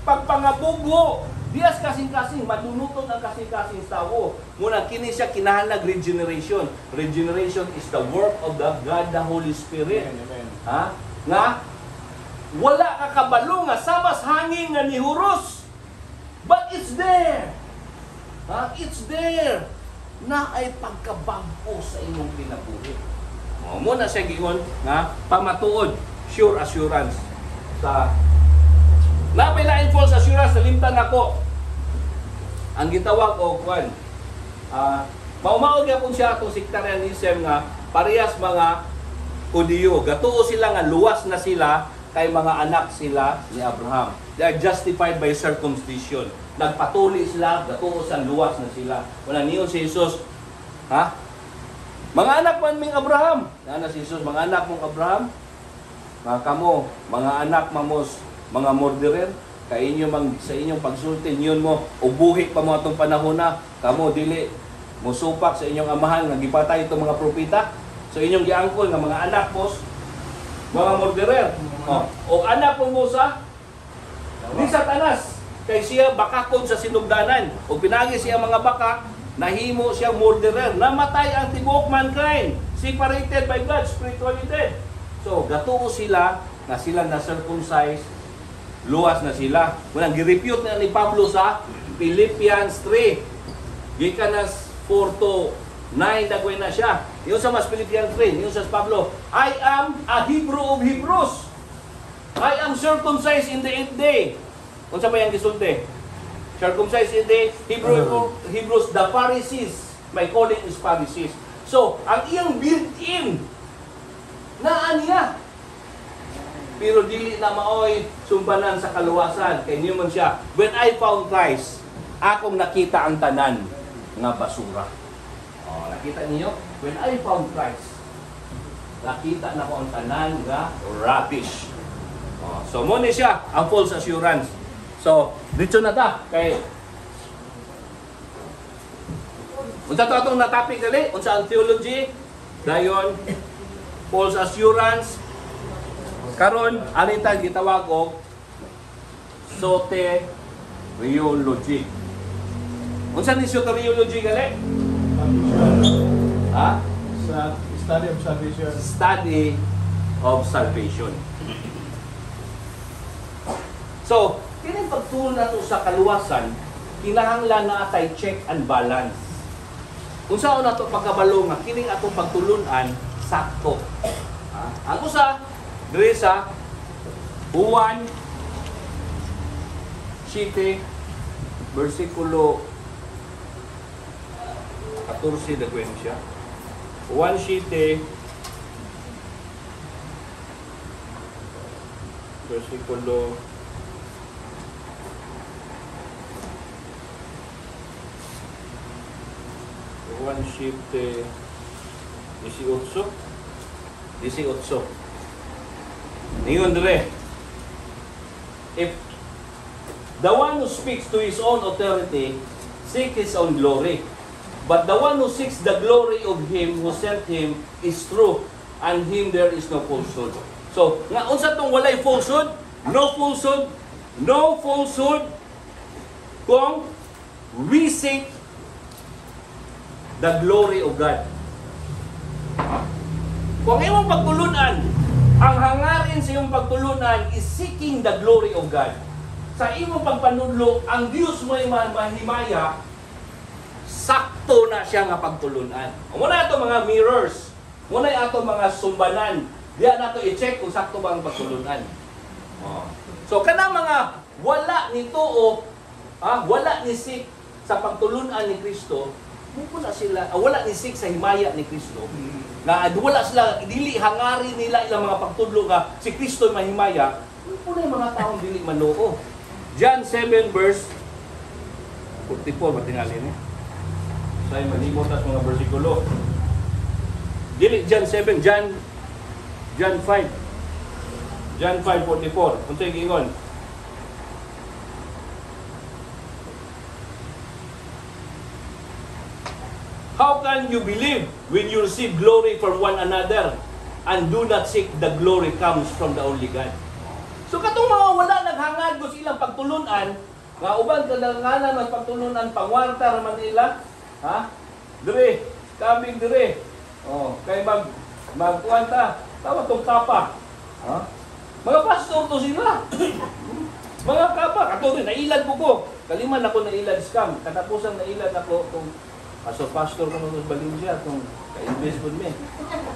pagpangabugo. Diya sa kasing-kasing madunuton ang kasing-kasing tao. Muna kini siya kinahanglan regeneration. Regeneration is the work of the God the Holy Spirit. Amen, amen. Ha? Nga wala ka kabalo nga sabas hangin nga nihuros. But it's there. Ha? It's there. Na ay pagkabago sa imong kinabuhi. Mo na siya giingon nga pamatuod, sure assurance sa Napay lain false assurance sa limtan ako. ang gitawag o kwan ah maumaog gyapon siya atong sectarianism nga parehas mga Hudiyo. Gatuo sila nga luwas na sila kay mga anak sila ni Abraham. They are justified by circumcision. Nagpatuli sila, gatuo sa luwas na sila. Wala niyon si Jesus, ha? Mga anak man ming Abraham. Na si Jesus, mga anak mong Abraham. Mga kamo, mga anak mamos, mga murderer, kay inyo mang sa inyong pagsulti niyon mo ubuhi pa mo atong panahon na kamo dili musupak sa inyong amahan nga gipatay itong mga propeta so inyong giangkol nga mga anak mo mga murderer oh. o anak mo Musa ni Satanas kay siya bakakon sa sinugdanan o pinagi siya mga bakak nahimo siya murderer namatay ang tibuok mankind separated by God spiritually dead so gatuo sila na sila na circumcised luwas na sila. Kunang gi-repute na ni Pablo sa Philippians 3. Gikan na 4 to 9 dagway na siya. Yung sa mas Philippians 3, yung sa Pablo, I am a Hebrew of Hebrews. I am circumcised in the eighth day. Kung sa ba yung gisulti? Circumcised in the Hebrew, Hebrews, the Pharisees. My calling is Pharisees. So, ang iyang built-in na niya pero dili na maoy sumbanan sa kaluwasan kay niyo man siya when I found Christ akong nakita ang tanan nga basura oh nakita niyo when I found Christ nakita na ko ang tanan nga rubbish oh so mo ni siya ang false assurance so dito na ta kay Unsa to atong na-topic gali? Unsa ang theology? Dayon false assurance, Karon, ani ta gitawag og soteriology. Unsa ni soteriology gali? Ha? Sa study of salvation. Study of salvation. So, kini pagtuon nato sa kaluwasan, kinahanglan na atay check and balance. Kung saan nato pagkabalo nga kining atong pagtulunan sakto. Ha? Ang usa diri sa Juan 7 versikulo 14 na kwento siya. Juan 7 versikulo Juan 7 18 18 Ningon dire. If the one who speaks to his own authority seek his own glory. But the one who seeks the glory of him who sent him is true, and him there is no falsehood. So, nga unsa tong walay falsehood? No falsehood, no falsehood kung we seek the glory of God. Kung imong pagtulunan, ang hangarin sa iyong pagtulunan is seeking the glory of God. Sa imong pagpanudlo, ang Dios mo ay ma- mahimaya, sakto na siya nga pagtulunan. Muna ito mga mirrors, muna ito mga sumbanan, diya na ito i-check kung sakto ba ang pagtulunan. Oh. So, kana mga wala ni Tuo, ah, wala ni Sik sa pagtulunan ni Kristo, wala sila, ah, wala ni Sik sa himaya ni Kristo, na wala sila, dili hangari nila ilang mga pagtudlo nga si Kristo ay mahimaya, wala yung mga taong dili manoo. John 7 verse 44, matingali ni. Sa manimot as mga bersikulo. Dili John 7, John John 5. John 5:44. Unsay giingon? How can you believe when you receive glory from one another and do not seek the glory comes from the only God? So katong mga wala naghangad ko silang pagtulunan, nga uban kadanganan mas pagtulunan pangwarta raman nila, ha? Dire, kaming dire. Oh, kay mag magkuanta, tawa tong kapa. Ha? Mga pastor to sila. mga kapa, kato rin, nailad ko ko. Kaliman ako nailad scam. Katapusan nailad ako kung aso pastor ko nung Valencia, kung ka-invest po me.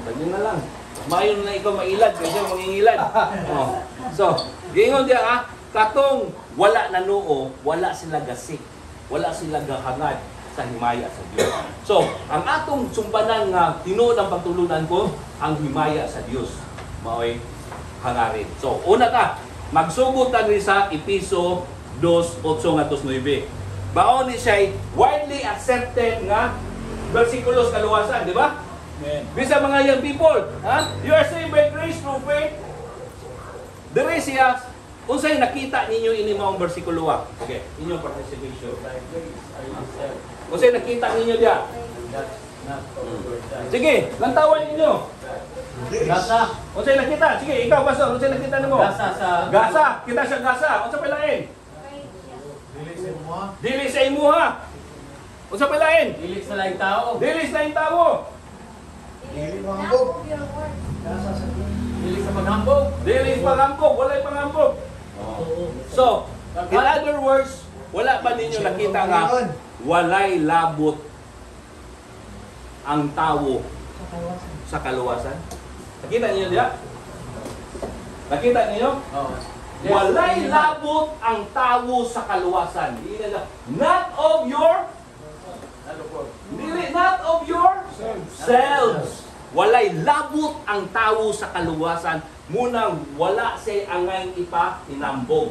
Lagi na lang. Mayon na ikaw mailad, kasi mangingilad. oh. So, gingon dia ah, katong wala na noo, wala sila gasik. wala sila gahangad sa himaya sa Dios. So, ang atong sumbanan nga tinuod ang pagtulunan ko, ang himaya sa Dios. Maoy hangarin. So, una ta rin sa Episo 2:8 nga 9. Baon ni siya widely accepted nga versikulos kaluwasan, di ba? Amen. Bisa mga young people, ha? You are saved by grace through faith. Dere siya, unsay nakita ninyo ini maong bersikulo wa? Okay, inyong participation. Unsay nakita ninyo diya? Sige, lantawan ninyo. Gasa. Unsay nakita? Sige, ikaw pastor, unsay nakita nimo? Gasa sa... Gasa, kita siya gasa. Unsa pa lain? Sa imuha. Unsa pa lain? Dili sa laing tao. Dili sa lain tawo. Dili manghambog. Dili sa maghambog. Dili pangambog, walay pangambog. So, in other words, wala ba ninyo nakita nga walay labot ang tawo sa kaluwasan? Nakita niyo diya? Nakita niyo? Oo. Walay labot ang tawo sa kaluwasan. Not of your not of your selves. Walay labot ang tawo sa kaluwasan. Munang wala say angay ipa tinambog.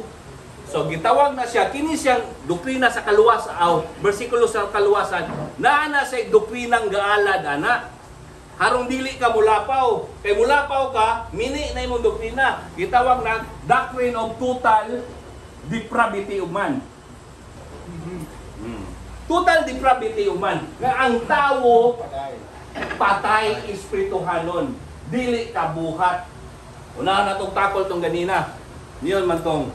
So gitawag na siya kini siyang doktrina sa kaluwasan aw bersikulo sa kaluwasan naa na say doktrinang gaalad ana. Harong dili ka mulapaw. Kay mulapaw ka, mini na imong doktrina. Gitawag na doctrine of total depravity of man. Mm. Total depravity of man. Nga ang tao patay espirituhanon. Dili kabuhat. Unahan na tong takol tong ganina. Niyon man tong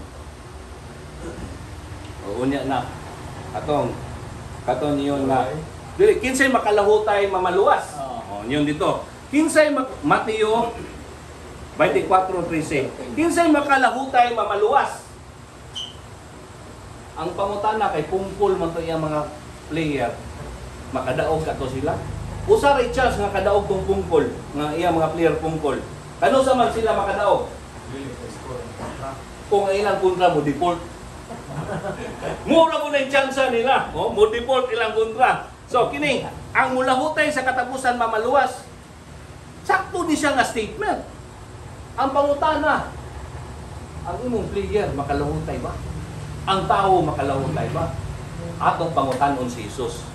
O unya na. Atong katon niyon na dili kinsay makalahutay mamaluwas. Oh, niyon dito. Kinsay Mateo 24:13. Kinsay makalahutay mamaluwas. Ang pangutana kay pungkol man to iya mga player makadaog kato sila. Usa ray chance nga kadaog tong pungkol nga iya mga player pungkol. Kano sa man sila makadaog? Kung ang ilang kontra mo default. Mura ko na yung chance nila. Oh, mo default ilang kontra. So kini ang mulahutay sa katapusan mamaluwas. Sakto ni siya nga statement. Ang pangutana, ang imong player makalahutay ba? Ang tao makalahutay ba? Atong pangutanon si Jesus.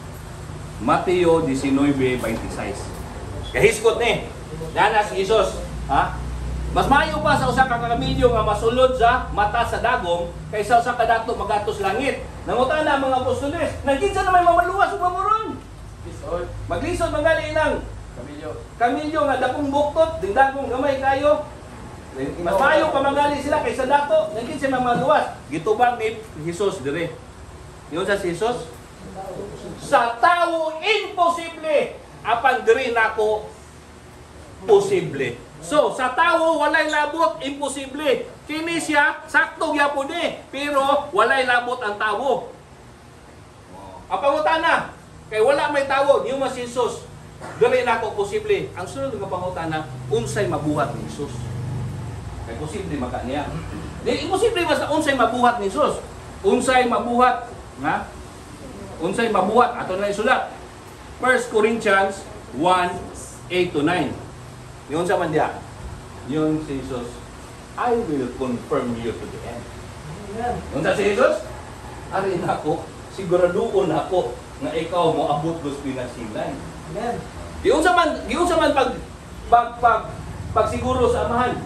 Mateo 19:26. Kahiskot ni. Nana si Jesus, ha? Mas maayo pa sa usa ka kamilyo nga masulod sa mata sa dagom kaysa usa ka dato magatos langit. Nangutana ang mga apostoles, nagkinsa na may mamaluwas ug mamuron. Maglisod mangali ilang Kamilyo. kamilyo nga dakong buktot, dingdagong gamay kayo. Mas maayo pa mangali sila kaysa dato. Nagkinsa may mamaluwas. Gitubag ni Jesus dire. Yun sa si Jesus. Sa tao imposible apan diri nako posible. So, sa tao walay labot imposible. Kini siya sakto gyapon ni, pero walay labot ang tao. Ang pangutana, kay wala may tao, niyo mas Jesus. Dili nako posible. Ang sunod nga pangutana, unsay mabuhat ni Jesus? Kay posible maka niya. Di imposible basta unsay mabuhat ni Jesus. Unsay mabuhat, nga? Unsay mabuhat ato na isulat. 1 Corinthians 1:8 to 9. Yun sa mandya. Yun si Jesus. I will confirm you to the end. Yun sa si Jesus. Ari na ako. Siguraduon ako nga ikaw mo abot dos pinasilan. Giun sa man, giun sa man pag pag pag pag siguro sa amahan.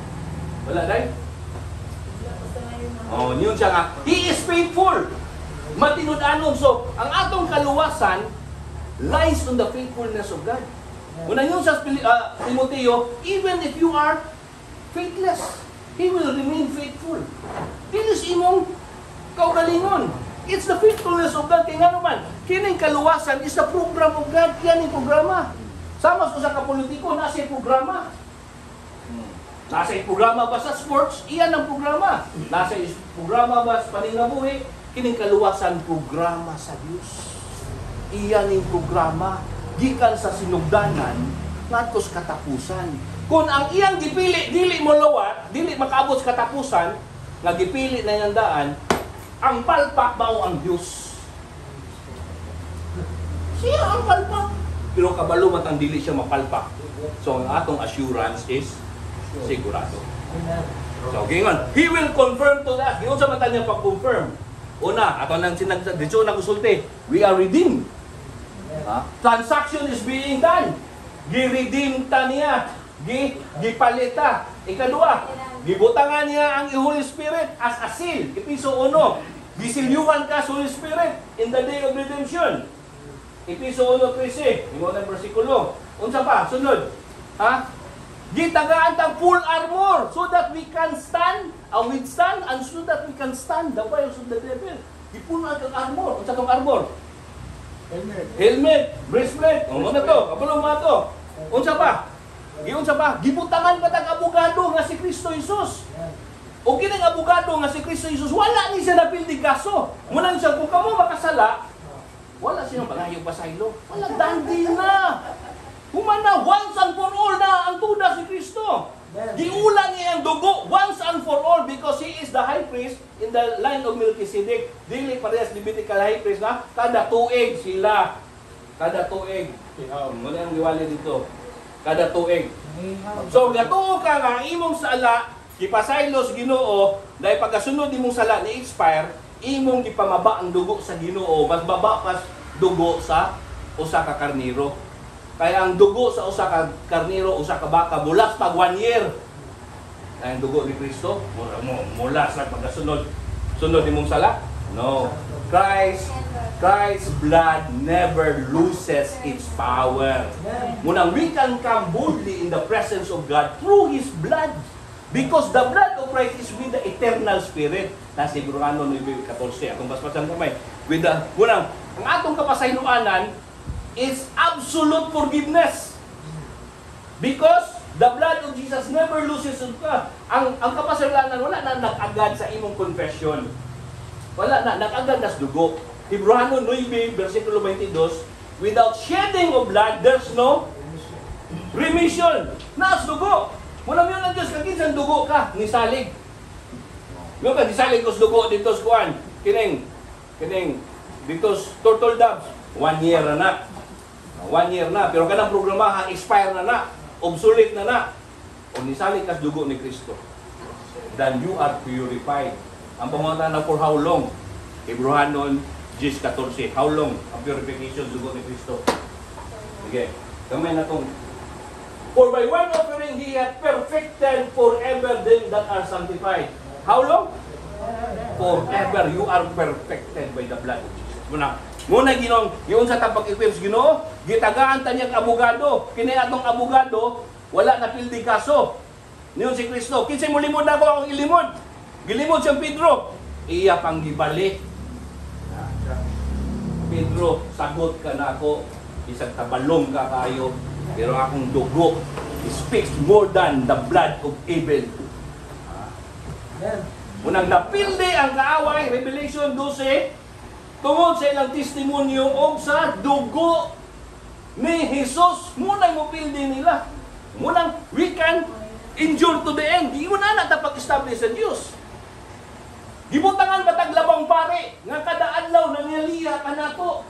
Wala dai. Oh, yun siya nga. He is faithful. Matinud-anon. So, ang atong kaluwasan lies on the faithfulness of God. Yun sa Pili- ah, Timoteo, even if you are faithless, He will remain faithful. Dinis imong kaugalingon. It's the faithfulness of God. Kaya nga naman, kining kaluwasan is the program of God. Yan yung programa. Sama sa ka politiko, nasa yung programa. Nasa programa ba sa sports? Iyan ang programa. Nasa yung programa ba sa paningabuhi? Kining kaluwasan programa sa Diyos. Iyan yung programa. Gikan sa sinugdanan, ngadtos katapusan. Kung ang iyang gipili, dili mo lawat, dili makaabot sa katapusan, nga gipili na yung daan, ang palpak mao ang Diyos. Siya ang palpak. Pero kabalo matang dili siya mapalpak. So ang atong assurance is sigurado. So, gingon, He will confirm to us. Gingon sa mata niya pag-confirm. Una, ato nang sinag dito na kusulti, we are redeemed. Ha? Transaction is being done. Gi-redeem ta niya. Gi gipalita. Ikadua, gibutangan niya ang Holy Spirit as a seal. Episo 1. Gisilyuhan ka sa Holy Spirit in the day of redemption. Episo 1.13. Imo na bersikulo. Unsa pa? Sunod. Ha? Gitagaan tang full armor so that we can stand, uh, withstand, and so that we can stand the wiles of the devil. Ipuno ang armor. Unsa tong armor? Helmet. Helmet, breastplate, o na to, kabulong mga to. Unsa pa? Giunsa pa? Gibutangan pa tag abogado nga si Kristo Jesus. O kining abogado nga si Kristo Jesus, wala ni siya napildi kaso. Muna siya kung kamo makasala, wala siyang pangayong pasaylo. Wala dandi na. Humana once and for all na ang tuda si Kristo. Giulan niya ang dugo once and for all because he is the high priest in the line of Melchizedek. Dili parehas Levitical high priest na kada tuig sila. Kada tuig. Ihaw. Muna ang liwali dito. Kada tuig. So, gatuo ka nga, imong sala, gipasaylos ginoo, dahil pagkasunod imong sala ni expire, imong gipamaba ang dugo sa ginoo, mas baba pas dugo sa usa ka karniro. Kaya ang dugo sa usa ka karniro, usa ka baka, bulas pag one year. Kaya ang dugo ni Kristo, mula mula sa pagkasunod. Sunod imong sala? No. Christ, Christ's blood never loses its power. Munang we can come boldly in the presence of God through His blood. Because the blood of Christ is with the eternal spirit. Nasa Ibrano 9.14. Atong basbasan kamay. With the, munang, ang atong kapasayloanan is absolute forgiveness. Because the blood of Jesus never loses its power. Ang, ang kapasayloanan, wala na nag-agad sa imong confession. Wala na, nag-agad nas dugo. Hebrano 9, versikulo 22, Without shedding of blood, there's no remission. Naas dugo. Muna mo ang Diyos, kakinsan dugo ka, ni salig. Yung ka, nisalig ko dugo dito sa kuwan. Kining, kining, dito turtle doves. One year na. One year na. Pero kanang programa ha, expire na na. Obsolete na na. O nisalig ka sa dugo ni Kristo. Then you are purified. Ang pamunta na for how long? Hebrehanon 10.14. How long ang purification dugo ni Kristo? Sige. Kamay na tong For by one offering he hath perfected forever them that are sanctified. How long? Forever you are perfected by the blood of Jesus. Muna, muna ginong, yun sa tapag equips ginoo, gitagaan ta niyang abogado. Kini atong abogado, wala na pildi kaso. Niyon si Kristo, kinsay mo limod na ako akong ilimod. Gilimod siyang Pedro. Iya pang gibalik. Pedro, sagot ka na ako. Isang tabalong ka kayo. Pero akong dugo speaks more than the blood of Abel. Unang napildi ang kaaway, Revelation 12, tungod sa ilang testimonyo o sa dugo ni Jesus. Munang mo pildi nila. Munang we can endure to the end. Di mo na natapag-establish sa Diyos. Gibutangan batag labang pare nga kada adlaw nangyaliya ka nato.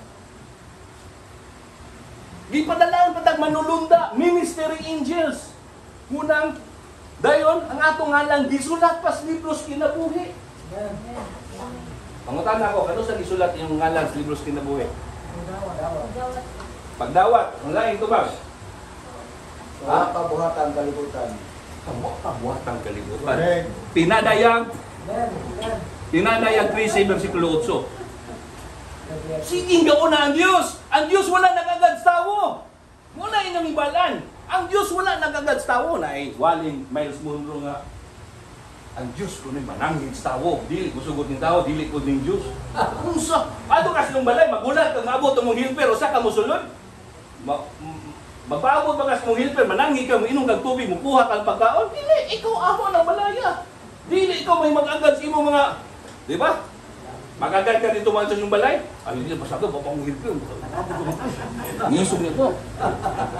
Gipadalaan patag manulunda ministry angels. Munang dayon ang atong ngalan gisulat pas libros kinabuhi. Pangutan ako, kano sa gisulat yung ngalan sa libros kinabuhi? Pagdawat, ang lain to ba? Wala kabuhatan kalibutan. Kamu kabuhatang kalibutan. Correct. Tinadayang, tinadayang 13 versikulo 8. Sige nga una ang Diyos. Ang Diyos wala nagagad sa tawo. Muna inang ibalan. Ang Diyos wala nagagad sa tawo. Na eh, waling Miles Monroe nga. Ang Diyos ko na manangin sa tawo. Dili ko sugod ng tao, dili ko ng Diyos. Unsa? Ato kasi nung balay, magulat kang maabot ang mong hilper, o sa ka musulod. Ma Magpaabot ba kasi mong hilper, manangi ka, inom kang tubig, mukuha kang pagkaon, dili, ikaw ako ng balaya. Dili, ikaw may mag-agad sa imong mga, di ba? Magagad ka dito man sa yung balay. Ay, hindi, basta ito, papangihil ko. Ngisog nito.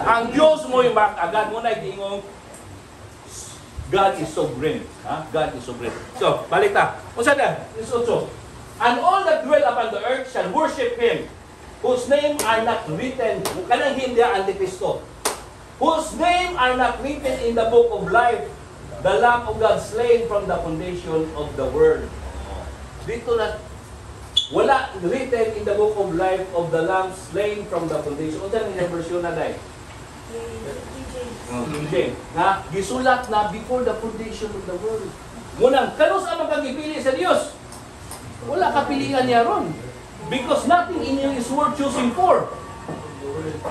Ang Diyos mo yung mag-agad mo na itingong God is sovereign. Ha? God is sovereign. So, balik ta. Kung saan na? Is 8. And all that dwell upon the earth shall worship Him. whose name are not written, kanang hindi Antikristo, whose name are not written in the book of life, the Lamb of God slain from the foundation of the world. Dito na, wala written in the book of life of the Lamb slain from the foundation. O dyan yung version na dahil. King James. Na gisulat na before the foundation of the world. Munang, kanus ang magkagipili sa Dios? Wala kapilian niya ron. Because nothing in you is worth choosing for.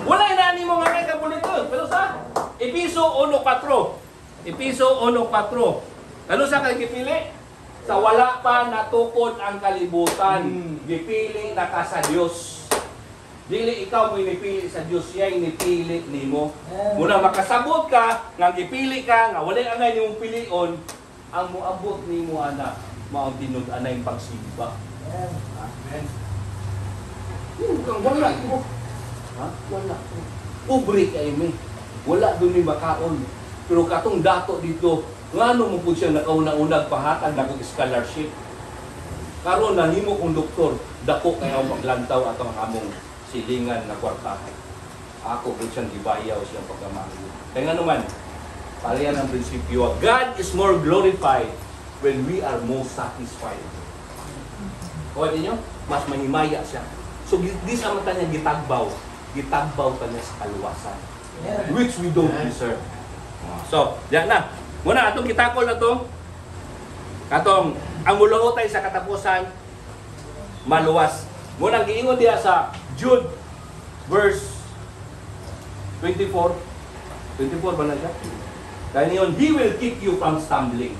Wala inani mo nga may kabulito. Pero sa Episo 1.4. Episo 1.4. Ano sa kagipili? Sa wala pa natukod ang kalibutan, gipili na ka sa Dios. Dili ikaw mo inipili sa Dios, siya inipili nimo. Muna makasabot ka, nga gipili ka, nga wala angay nimong pilion, ang moabot nimo ana, mao tinud anay pagsimba. Amen. Yung kang wala mo. Ha? Wala. Pobre kay mi. Wala doon ni makaon. Pero katong dato dito, ngano mo pud siya nakauna-unag pahatag na kong scholarship. Karon nahimo kong doktor, dako kay ang maglantaw atong among silingan na kwartahan. Ako pud siyang gibayaw siyang pagkamahal. Kaya nga naman, palayan ang prinsipyo, God is more glorified when we are most satisfied. Kuha ninyo? Mas mahimaya siya. So, di sa mata niya gitagbaw. Gitagbaw ka niya sa kaluwasan. Which we don't deserve. So, yan na. Muna, atong kitakol na to. Katong, ang mulungotay sa katapusan, maluwas. Muna, giingon diya sa Jude, verse 24. 24 ba na siya? Dahil yun, He will keep you from stumbling.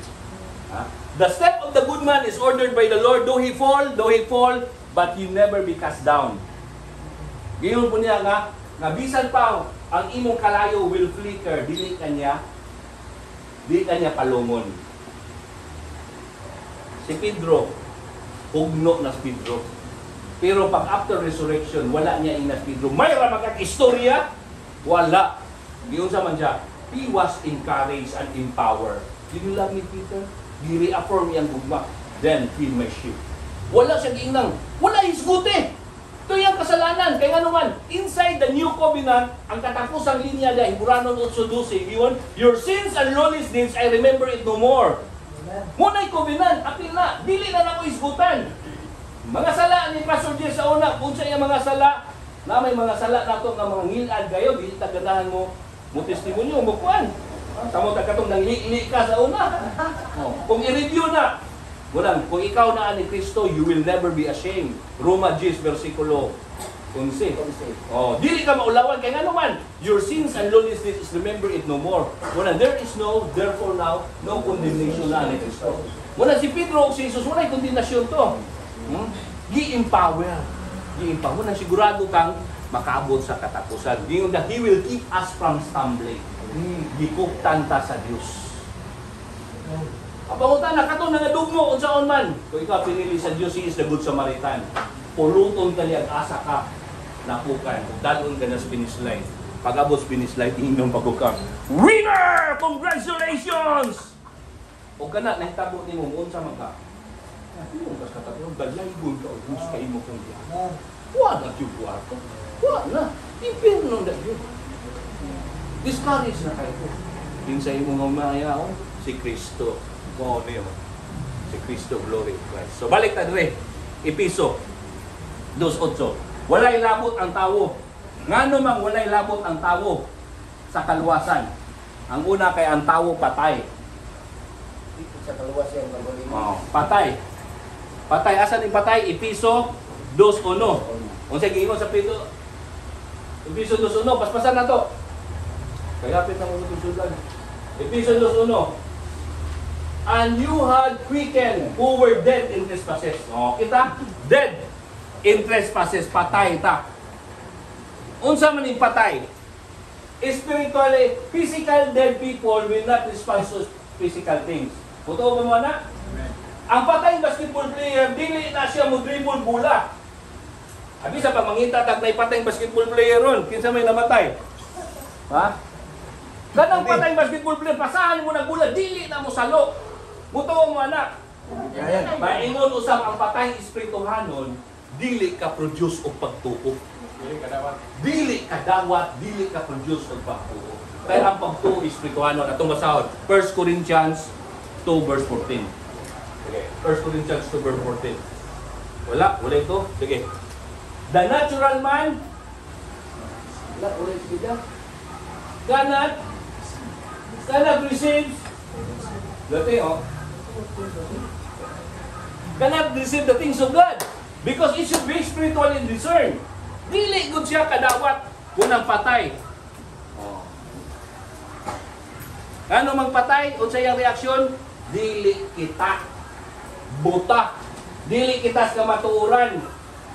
Ha? The step of the good man is ordered by the Lord. Though he fall, though he fall, but he never be cast down. Giyon po niya nga, nga pa ang imong kalayo will flicker, dili kanya, dili kanya palungon. Si Pedro, hugno na si Pedro. Pero pag after resurrection, wala niya ina si Pedro. May ramakag istorya, wala. Giyon sa man siya, he was encouraged and empowered. You love me, Peter? Gi-reaffirm iyang gugma. Then, fill my ship. Wala siya giinang, wala hisguti. Ito yung kasalanan. Kaya nga naman, inside the new covenant, ang katapusang linya niya, Hiburanon 8.12, yun, Your sins and lawless deeds, I remember it no more. Muna'y covenant, apil na, dili na nako isgutan. Mga sala ni Pastor Jess sa una, kung sa iya mga sala, na may mga sala nato nga mga ngilad kayo, dili tagadahan mo, mo testimonyo, mo kuan. Tamo ta katong nanglili ka sa una. Oh, kung i-review na, Walang, kung ikaw na ni Kristo, you will never be ashamed. Roma 10, versikulo 11. Oh, dili ka maulawan kay nga naman, your sins and lawlessness is remember it no more. Wala, there is no, therefore now, no condemnation na ni Kristo. Wala si Pedro o si Jesus, wala kondemnasyon to. Hmm? Gi-empower. Gi-empower. Wala sigurado kang makaabot sa katapusan. Giyon na, He will keep us from stumbling. Gikuktan ta sa Dios. Abangutan na kato nga dugmo unsa on man. Kung ikaw pinili sa Dios, He is the good Samaritan. Puluton ka liag asa ka napukan. Dalon ka na sa finish line. Pag abot sa finish line, inom pagukang. Winner! Congratulations! O kana nahitabo nimo unsa man ka? Ano ka sa katong dalay gud ka og ka imo kung diya. Wa na gyud kwarto. Wa na. Impierno na gyud. Discourage na kayo. Yung sa imong umayaw, si Kristo. Mo niyo. Si Kristo glory of Christ. So balik ta dire. Episo 2:8. Walay labot ang tawo. Ngano mang walay labot ang tawo sa kaluwasan. Ang una kay ang tawo patay. Sa kaluwas yan, pagaling mo. Oh, patay. Patay asan yung patay? Episo 2:1. Unsa giingon sa Pito? Episo 2:1, paspasan na to. Kayapit na mo itong sudan. Episo 2:1. And you had quickened who were dead in trespasses. Oh, kita? Dead in trespasses. Patay ta. Unsa man yung patay? Spiritually, physical dead people will not respond to physical things. Totoo ba mo na? Ang patay basketball player, dili na siya mo dribble bola. Abi sa pamangita tag may patay basketball player ron, kinsa may namatay? Ha? Kanang patay basketball player, pasahan mo na bola, dili na mo salo. Mutuo mo anak. Maingon usab ang patay espirituhanon, dili ka produce og pagtuo. Dili ka dapat. Dili ka dawat, dili ka produce og pagtuo. Kaya ang pagtuo espirituhanon atong basahon. 1 Corinthians 2 verse 14. Okay, 1 Corinthians 2 verse 14. Wala, wala ito. Sige. The natural man Wala, ulit sila. cannot cannot receive Dati, oh. Cannot receive the things of God. Because it should be spiritually discerned. Dili gud siya kadawat kunang patay. Oh. Ano mang patay? Unsa yung reaksyon? Dili kita. Buta. Dili kita sa kamatuoran.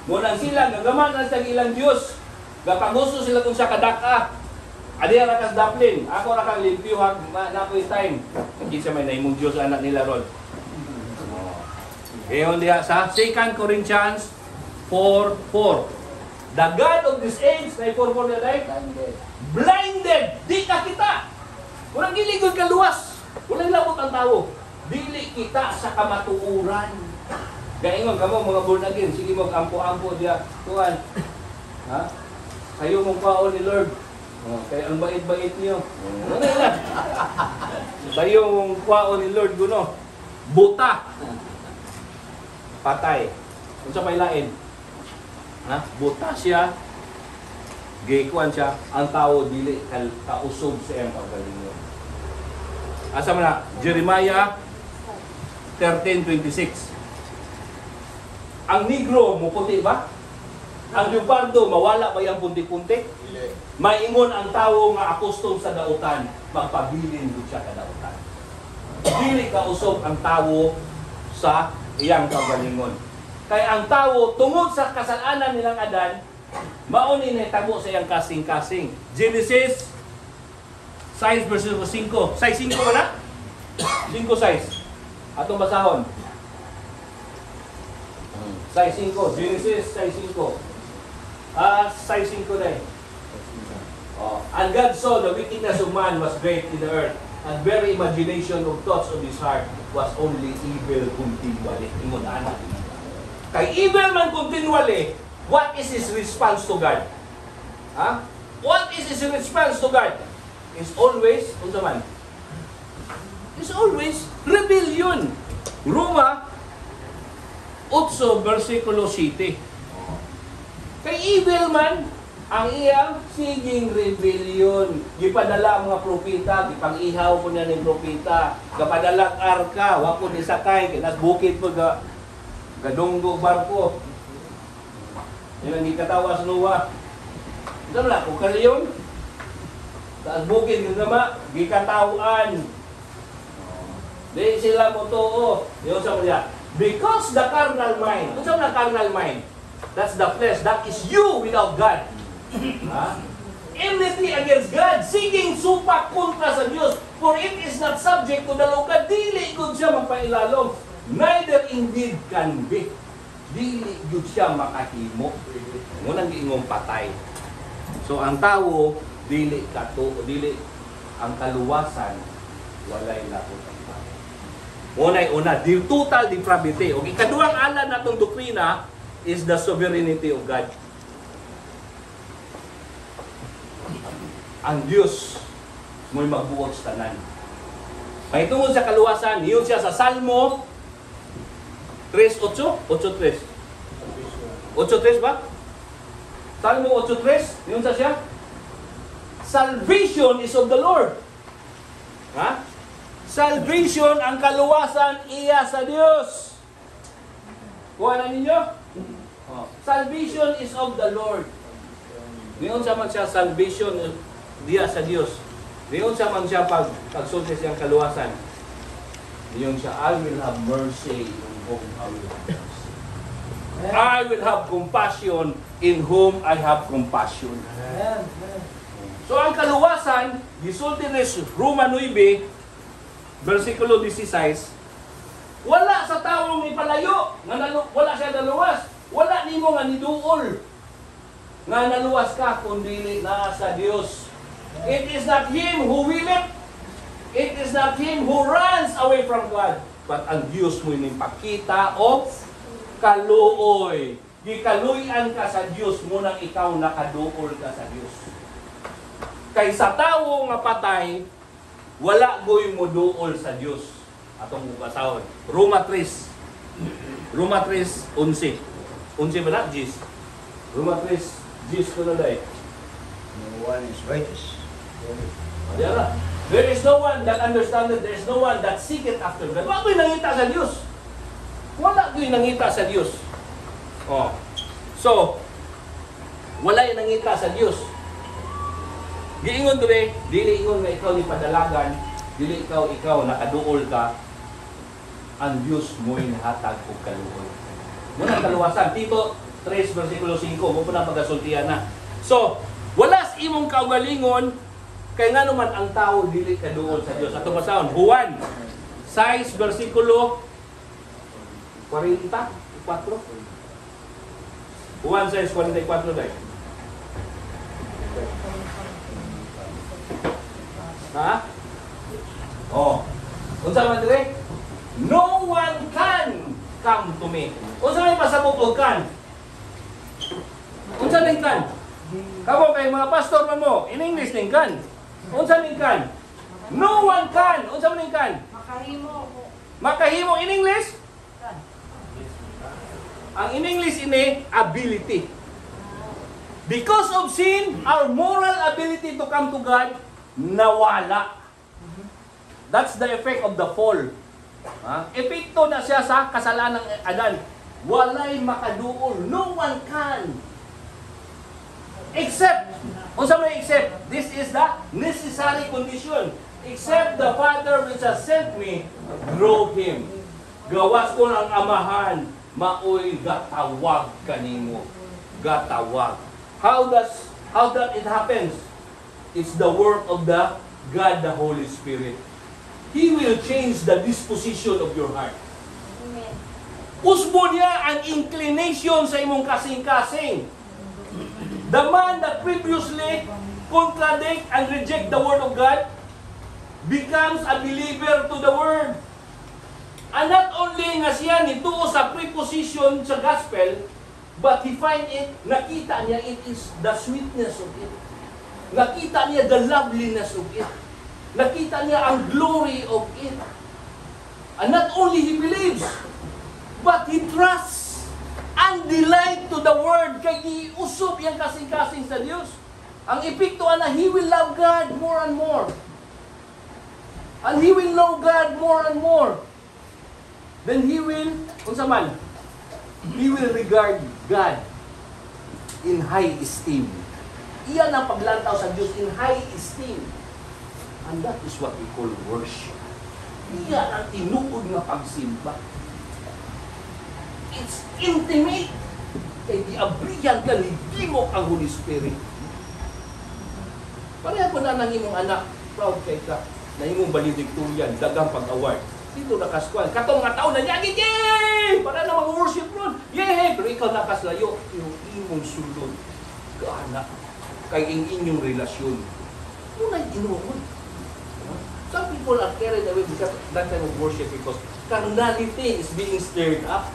Munang sila, nagaman na sa ilang Diyos. Gapangusto sila kung sa kadaka. Adi ra kas daplin. Ako ra kang limpyo ha na ko time. Kinsa may naimong Dios anak nila ron. Eyon diha sa 2 Corinthians 4:4. The God of this age, na 4:4 na day, Blinded. di ka kita. Walang giligod ka luwas. Walang labot ang tao. Dili kita sa kamatuuran. Gaingon kamo mga born again, sige mo ampo-ampo diya. Tuan. Ha? Kayo mong paon ni Lord. Oh, kaya ang bait-bait niyo. Ano lang? Kayo mong paon ni Lord guno. Buta. Patay. Kung sa may lain. Ha? Buta siya. Gaykuan siya. Ang tao dili kal kausog sa iyang pagalingon. Asa man na? Jeremiah 13:26. Ang negro mo puti ba? Ang leopardo mawala ba yung punti-punti? Maingon ang tao nga akustong sa dautan, magpabilin gud siya ka dautan. Dili ka usog ang tao sa iyang kagalingon. Kay ang tao tungod sa kasalanan nilang Adan, mao ni nahitabo sa iyang kasing-kasing. Genesis 6 verses 5. 6 5 ba na? 5 6. Atong basahon. 6 5. Genesis 6 5. Ah, 6 5 na eh. Oh. And God saw the wickedness of man was great in the earth, and very imagination of thoughts of his heart was only evil continually. Ingon ana. Kay evil man continually, what is his response to God? Ha? What is his response to God? Is always, unsa man? Is always rebellion. Roma 8 versikulo 7. Kay evil man, ang iyang siging rebellion. Gipadala ang mga propeta, gipang-ihaw po niya ng propeta. Gapadala ang arka, wa po ni sakay, kinas bukid po ga gadunggo barko. Yan ang gikatawa sa Noah. Ito na, kung kaliyon, sa bukid gikatawan. Di sila mo to, Yun sa mga. Because the carnal mind, kung sa carnal mind, that's the flesh, that is you without God. Ha? Enmity against God, seeking supak kontra sa Diyos, for it is not subject to the law. Dili gud siya magpailalom. Neither indeed can be. Dili gud siya makahimo. Ngunang giingong patay. So ang tao, dili kato, dili ang kaluwasan, walay tao. Unay una, di total depravity. Okay, ikaduhang alan natong doktrina is the sovereignty of God. ang Diyos mo'y magbuot sa tanan. May sa kaluwasan, yun siya sa Salmo 3.8? 8.3. 8.3 ba? Salmo 8.3, yun sa siya. Salvation is of the Lord. Ha? Salvation, ang kaluwasan, iya sa Diyos. Kuha na ninyo? Oh. Salvation is of the Lord. Ngayon sa man siya salvation diya sa Dios. Ngayon sa man siya pag pagsulti siyang kaluwasan. Ngayon siya, I will have mercy in whom I will have mercy. I will have compassion in whom I have compassion. Amen. Amen. So ang kaluwasan, gisulti ni Roma 9, versikulo 16, wala sa taong ipalayo, nga nalu- wala siya naluwas, wala nimo nga niduol, nga naluwas ka, kundi na sa Dios. It is not him who will it, it is not him who runs away from God, but ang Dios mo pakita o kaluoy. gikaluyan ka sa Dios munang ikaw nakaduol ka sa Dios. Kay sa tawo nga patay, wala goy mo duol sa Dios. Atong bukasahon. Roma 3. Roma 3, 11. 11 ba na? Gis. Roma 3, Gis ko na day. No one is righteous. Diara. There is no one that understandeth, there is no one that seeketh after God. Wala ko'y nangita sa Diyos. Wala ko'y nangita sa Diyos. Oh. So, wala yung nangita sa Diyos. Giingon dire, dili ingon nga ikaw ni padalagan, dili ikaw ikaw nakaduol ka, ang Diyos mo'y nahatag og kaluoy. Muna kaluwasan. Tito 3 versikulo 5, mo po na pagasultihan na. So, wala sa imong kaugalingon, kay nga naman ang tao dili kaduol sa Dios. Ato basahon, Juan 6 versikulo 44. Juan 6 44 dai. Ha? Oh. Unsa man dire? No one can come to me. Unsa may pasabot og kan? Unsa ning kan? Kamo kay mga pastor man mo, in English ning kan. Unsa ning kan? No one can. Unsa man ning kan? Makahimo. Makahimo in English? Ang in English ini ability. Because of sin, our moral ability to come to God nawala. That's the effect of the fall. Ha? Epekto na siya sa kasalanan ng Adan. Walay makaduol. No one can. Except, unsa may except? This is the necessary condition. Except the Father which has sent me, draw him. Gawas ko ang amahan, maoy gatawag kanimo. Gatawag. How does how that it happens? It's the work of the God the Holy Spirit. He will change the disposition of your heart. Amen. Usbo niya ang inclination sa imong kasing-kasing. The man that previously contradict and reject the word of God becomes a believer to the word. And not only nga siya nituo sa preposition sa gospel, but he find it, nakita niya it is the sweetness of it. Nakita niya the loveliness of it. Nakita niya ang glory of it. And not only he believes, but he trusts and delight to the word kay giusop yang kasing-kasing sa Dios. Ang epekto na he will love God more and more. And he will know God more and more. Then he will, unsa man, he will regard God in high esteem. Iyan ang paglantaw sa Diyos in high esteem. And that is what we call worship. Iyan ang tinuod nga pagsimba. It's intimate. Kay giabriyan ka ni Gimo ang Holy Spirit. Pareha ko na nang imong anak, proud kay ka, na imong valedictorian, dagang pag-award. Dito nakaskuan. Katong nga na niya, yay! Para na mag-worship nun. Yay! Pero ikaw nakaslayo, yung imong sulod. Gaana. Kay ing inyong relasyon. Unay inuon. Some people are carried away because that kind of worship because carnality is being stirred up.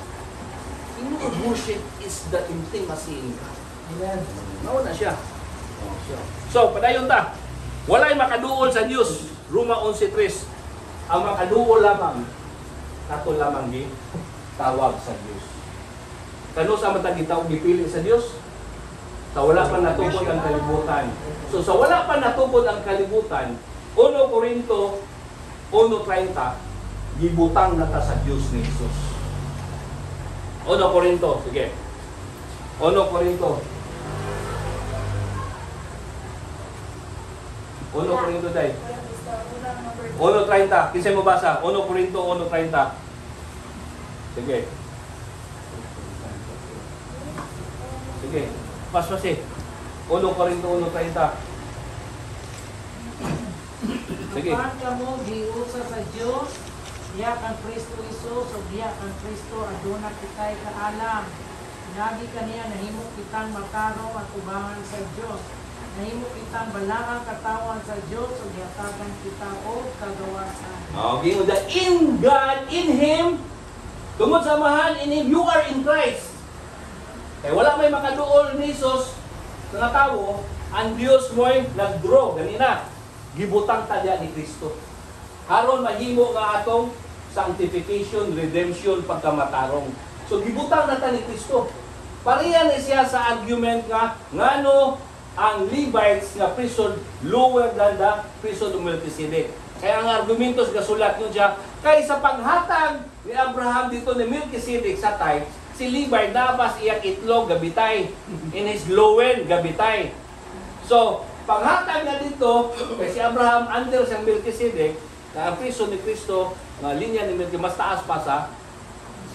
You know, worship is the intimacy in God. Amen. Mao na siya. Oh, siya. So, padayon ta. Walay makaduol sa Dios. Roma 11:3. Ang makaduol lamang kato lamang gi tawag sa Dios. Kano sa matag gitawag gipili sa Dios? Sa wala pa natupod ang kalibutan. So sa wala pa natupod ang kalibutan, 1 Korinto 1.30, gibutang na ta sa Dios ni Jesus. 1 Korinto, sige. 1 Korinto 1 Korinto dai. Wala basta, wala number 1.30. Kinsa mo basa? 1 Korinto 1.30. Sige. Sige. Pas pa si. 1 Korinto 1.30. Sige. Kapag ka mo giusa sa Dios, diya kang Kristo Isus o diya kang Kristo aduna kitay kaalam. Lagi kaniya nahimo kitang makaro at ubangan sa Dios. Nahimo kitang balaang katawan sa Dios o gihatagan kita og kagawasan. Okay, in God, in Him, tungod sa mahal in Him, you are in Christ. Kaya wala may makaduol ni Jesus nga tawo, ang Dios mo'y nag-grow ganina. Gibutang talya ni Kristo. Haron mahimo nga atong sanctification, redemption, pagkamatarong. So gibutang na ni Kristo. Pareha na siya sa argument nga ngano ang Levites nga priesthood lower than the priesthood of Melchizedek. Kaya ang argumentos gasulat nyo siya, kay sa paghatag ni Abraham dito ni Melchizedek sa tithe, si Levi dapat iyang itlog gabitay, in his lowen gabitay. So, paghatag na dito, kay si Abraham under siyang Melchizedek, na ang priesthood ni Kristo, nga linya ni Melchizedek, mas taas pa sa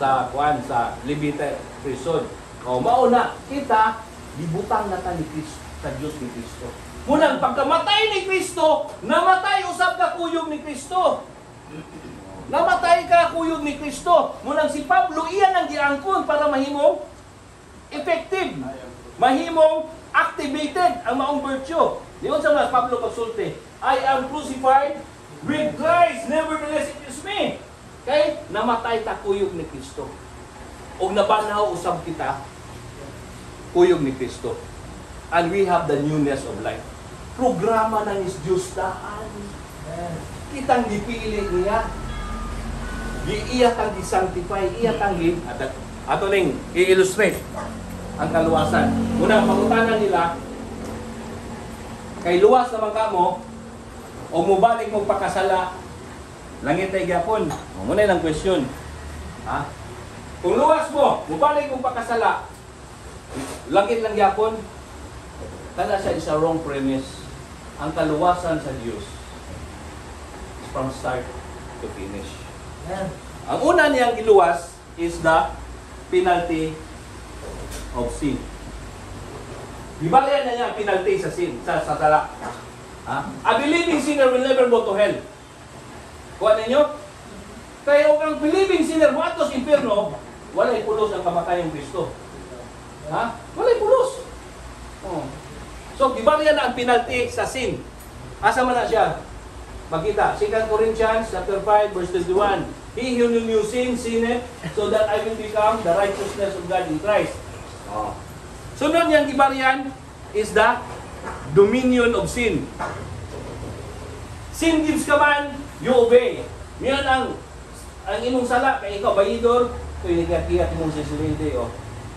sa kuan sa Levite priesthood. O mauna kita gibutang na ta ni Kristo sa Dios ni Kristo. Munang pagkamatay ni Kristo, namatay usab ka kuyog ni Kristo. Namatay ka kuyog ni Kristo. Munang si Pablo iyan ang giangkon para mahimong effective. Mahimong activated ang maong virtue. Diyon sa mga Pablo pagsulti, I am crucified with Christ, nevertheless it is me. Kay namatay ta kuyog ni Kristo. O nabanaw usab kita kuyog ni Kristo. And we have the newness of life. Programa ng is Diyos daan. Kitang gipili niya. Giiya kang gisanctify, iya kang at ato ning i-illustrate ang kaluwasan. Muna pangutanan nila kay luwas naman kamo o mubalik mo pakasala langit ay gyapon. O, Muna lang question. Ha? Kung luwas mo, mubalik mo pakasala, langit lang gyapon, kana siya is a wrong premise. Ang kaluwasan sa Dios is from start to finish. Ang una niyang iluwas is the penalty of sin. Ibalayan na niya ang penalty sa sin, sa, sa. Ha? A believing sinner will never go to hell. Kuha ninyo? Kaya kung ang believing sinner mo atos impierno, walay pulos ang kamatayang Kristo. Ha? Walay pulos. Oh. So, gibalya na ang penalty sa sin. Asa man na siya? Makita, 2 Corinthians chapter 5 verse 21. He who knew sin, sinned, so that I will become the righteousness of God in Christ. Oh. Sunod niyang gibaryan is the dominion of sin. Sin gives command, you obey. Yan ang ang imong sala kay ikaw bayidor, kay nagkakiyat imong sisilindi o.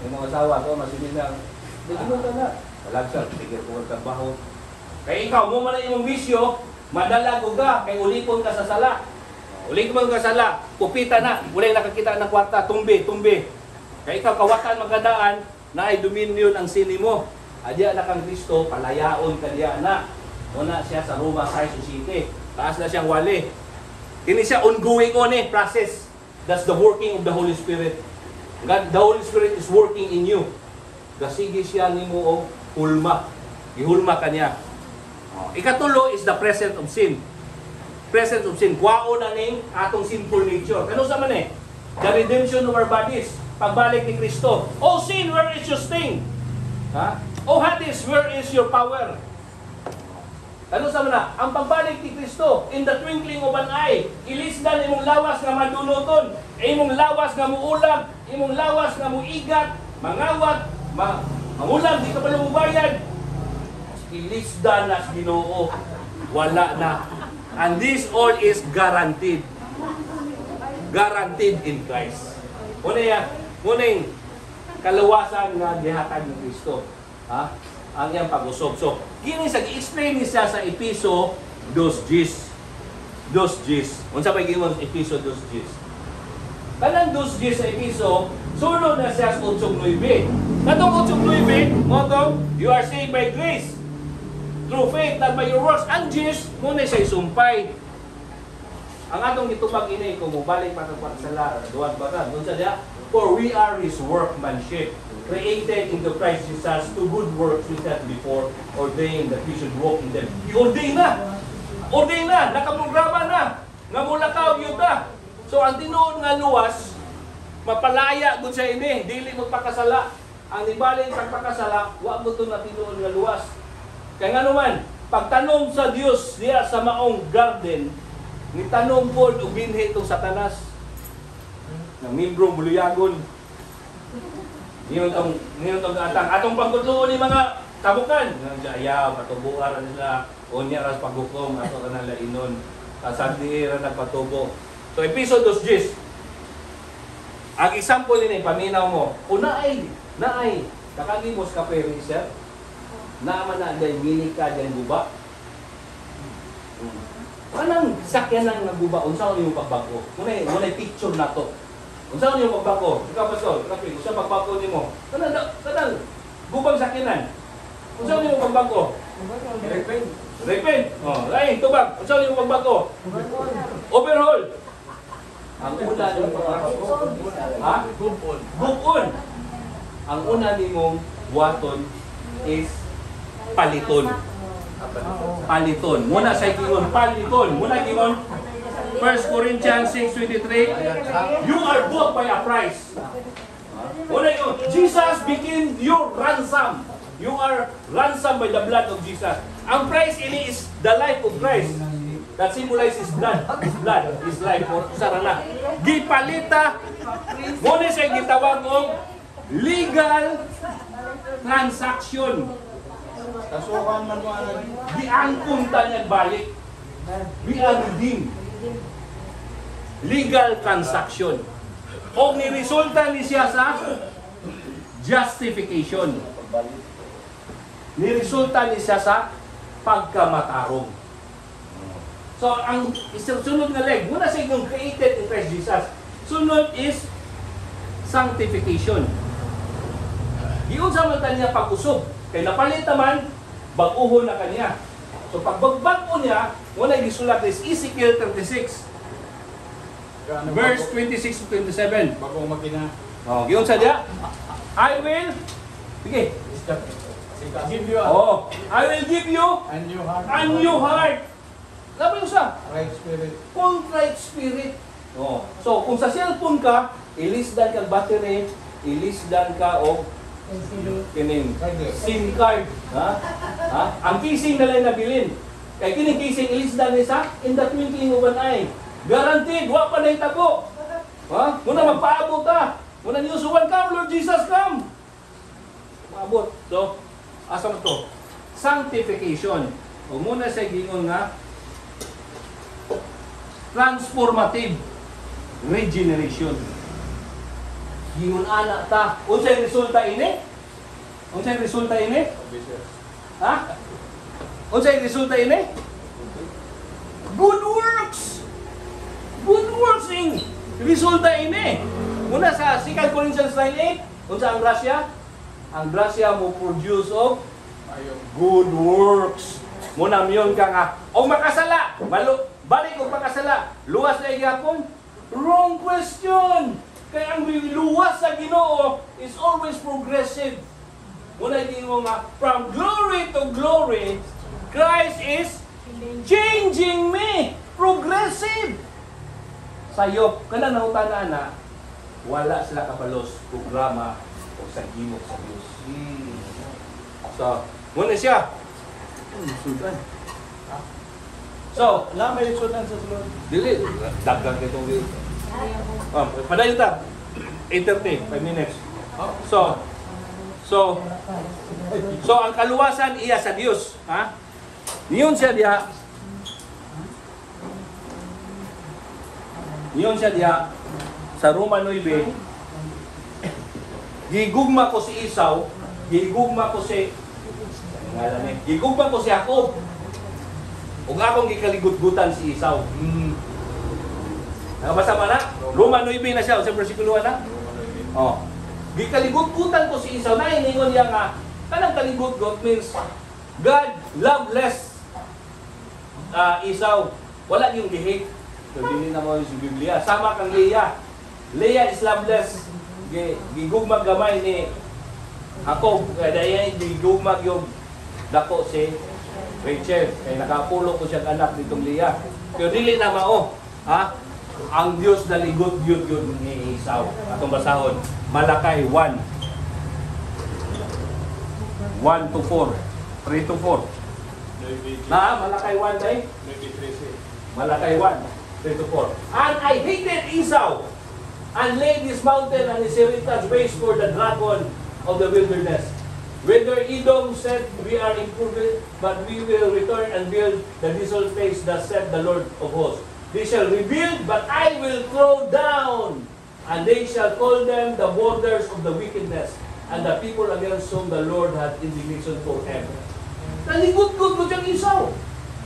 Yung mga asawa ko masilin lang. Dito mo ka na. Walag siya, tigil ko ang trabaho. Kay ikaw mo man imong bisyo, madala ko ka kay ulipon ka sa sala. Ulipon ka sa sala, kupita na, ulay nakakita ng kwarta, tumbi, tumbi. Kay ikaw kawatan magkadaan na ay dominion ang sini mo. Adya na kang Kristo, palayaon ka diya na. Una siya sa Roma 6 City. Taas na siyang wali. Kini siya ongoing on eh, process. That's the working of the Holy Spirit. God, the Holy Spirit is working in you. Gasigi siya nimo og hulma. Gihulma kanya. Oh, ikatulo is the presence of sin. Presence of sin. Kwao na ning atong sinful nature. Kano sa man eh? The redemption of our bodies. Pagbalik ni Kristo. Oh sin, where is your sting? Ha? Oh Hades, where is your power? Ano sa mana? Ang pagbalik ni Kristo in the twinkling of an eye, ilisdan imong lawas nga madunoton, imong lawas nga muulag, imong lawas nga muigat, mangawat, ma mangulag, di ka pa bayad. Ilisdan na Ginoo. Wala na. And this all is guaranteed. Guaranteed in Christ. Muna yung kalawasan nga gihatag ni Kristo. Ha? Ang iyang pag-usog. So, kini sa gi-explain ni siya sa Episo 2 2 gis. Unsa pa gimon Episo 2 gis? Kanang 2 gis sa Episo, sunod na siya sa 8.9. Katong 8.9, mo you are saved by grace through faith, not by your works. Ang gis, muna siya isumpay. Ang atong gitubag ini kung mubalik pa sa sala, duwag ba ka? Doon sa for we are His workmanship, created into Christ Jesus to good works which had before ordained that we should walk in them. I-ordain na! Ordain na! Nakaprograma na! Nga mula ka yun na! So ang tinuod nga luwas, mapalaya gud sa ini, dili magpakasala. Ang ibalin pagpakasala, wa mo to na tinuod nga luwas. Kaya nga naman, pagtanom sa Dios diya sa maong garden, ni tanom po og binhi itong satanas ng membrong buluyagon. Niyon tong niyon tong atang atong pagkutluon ni mga kabukan. Nga ayaw patubuan nila unya ras paghukom ato kanala inon. Kasandi ra nagpatubo. So episode 2 Ang example ni paminaw mo, una ay naay kakagimos ka pero sir. Naaman na day mini ka dyan guba. Anang sakyanan nga guba unsa yung pagbago? Muna muna picture na to. Unsa yung pagbago? Ikaw pastor, kapi, unsa pagbago nimo? Kanang kanang gubang sakyanan. Unsa yung pagbago? Repent. Repent. Oh, lain tubag. Unsa yung pagbago? Overhaul. Ang una yung pagbago. Ha? Gupon. Bukon. Ang una nimong buhaton is paliton. Paliton. Muna sa gingon paliton. Muna gingon 1 Corinthians 6:23 You are bought by a price. Muna yun. Jesus became your ransom. You are ransom by the blood of Jesus. Ang price ini is the life of Christ. That symbolizes blood. His blood, His life. O sarana. Gipalita. Muna siya gitawag og legal transaction. Kasukan man mo ano. Giangkon ta niya balik. We are redeemed. Legal transaction. O ni resulta ni siya sa justification. Ni resulta ni siya sa pagkamatarong. So, ang sunod nga leg, muna sa yung created in Christ Jesus. Sunod is sanctification. Giyon sa man niya pag-usog. Kay napalit naman, baguhon na kanya. So pagbagbago niya, muna gisulat is Ezekiel 36, verse 26 to 27. Bagong makina. Oh, giyon sa dia. I will Sige. Give you a Oh, I will give you a new heart. a new heart. Labi yung sa Right spirit. contrite spirit. Oh. So, kung sa cellphone ka, ilisdan kang battery, ilisdan ka og kining SIM card. Ha? Ha? Ang casing na lang nabilin. Kay kining casing ilisdan ni sa in the twinkling of an eye. Guaranteed, wa pa na tago. Ha? Muna magpaabot ta. Muna niusuwan ka, Lord Jesus, come. Maabot. So, asa mo to? Sanctification. O muna sa gingon nga, transformative regeneration. Gingon ana ta. Unsay resulta ini? Unsay resulta ini? Ha? Unsay resulta ini? Good works. Good works in resulta ini. Muna sa 2 Corinthians 9:8, unsa ang grasya? Ang grasya mo produce of good works. Muna miyon ka nga, o makasala, malo, balik og makasala, luwas na igapon? Wrong question! Kaya ang luwas sa ginoo is always progressive. Muna ginoo nga, from glory to glory, Christ is changing me. Progressive. Sayo, kana nahutana na, wala sila kapalos programa o sa gimok sa Diyos. So, muna siya. So, Wala may sunan sa sulod. dili, dagdag itong video. Um, padayon ta. 8.30, 5 minutes. So, so, so ang kaluwasan iya sa Dios, ha? Niyon siya diha. Niyon siya diha sa Roma 9. Gigugma ko si Isaw, gigugma ko si ni, gigugma ko si Jacob. Ug akong gikaligutgutan si Isaw. Mm. Nakabasa ba na? Roma 9 na siya, sa versikulo na. Oh. Gikaligutgutan ko si Isaw na iningon niya nga kanang kaligutgut means God love less uh, Isaw. Wala yung gihate. So, dili na mo yung Biblia. Sama kang Leah. Leah is loveless. Gi- Gigugmag gamay ni Jacob. Kaya dahil gigugmag yung dako si Rachel. Kaya nakapulo ko siyang anak nitong Leah. Pero dili na mao. Ha? Ang Diyos naligot yun yun ni Esau. Atong basahon. Malakay 1. 1 to 4. 3 to 4. Na, Malakay 1 day? Malakay 1. 3 to 4. And I hated Esau and lay this mountain and his heritage waste for the dragon of the wilderness. Whether Edom said, We are improved, but we will return and build the desolate place, thus said the Lord of hosts. They shall rebuild, but I will throw down, and they shall call them the borders of the wickedness, and the people against whom the Lord had indignation forever. Naligot-gut ko siyang Esau.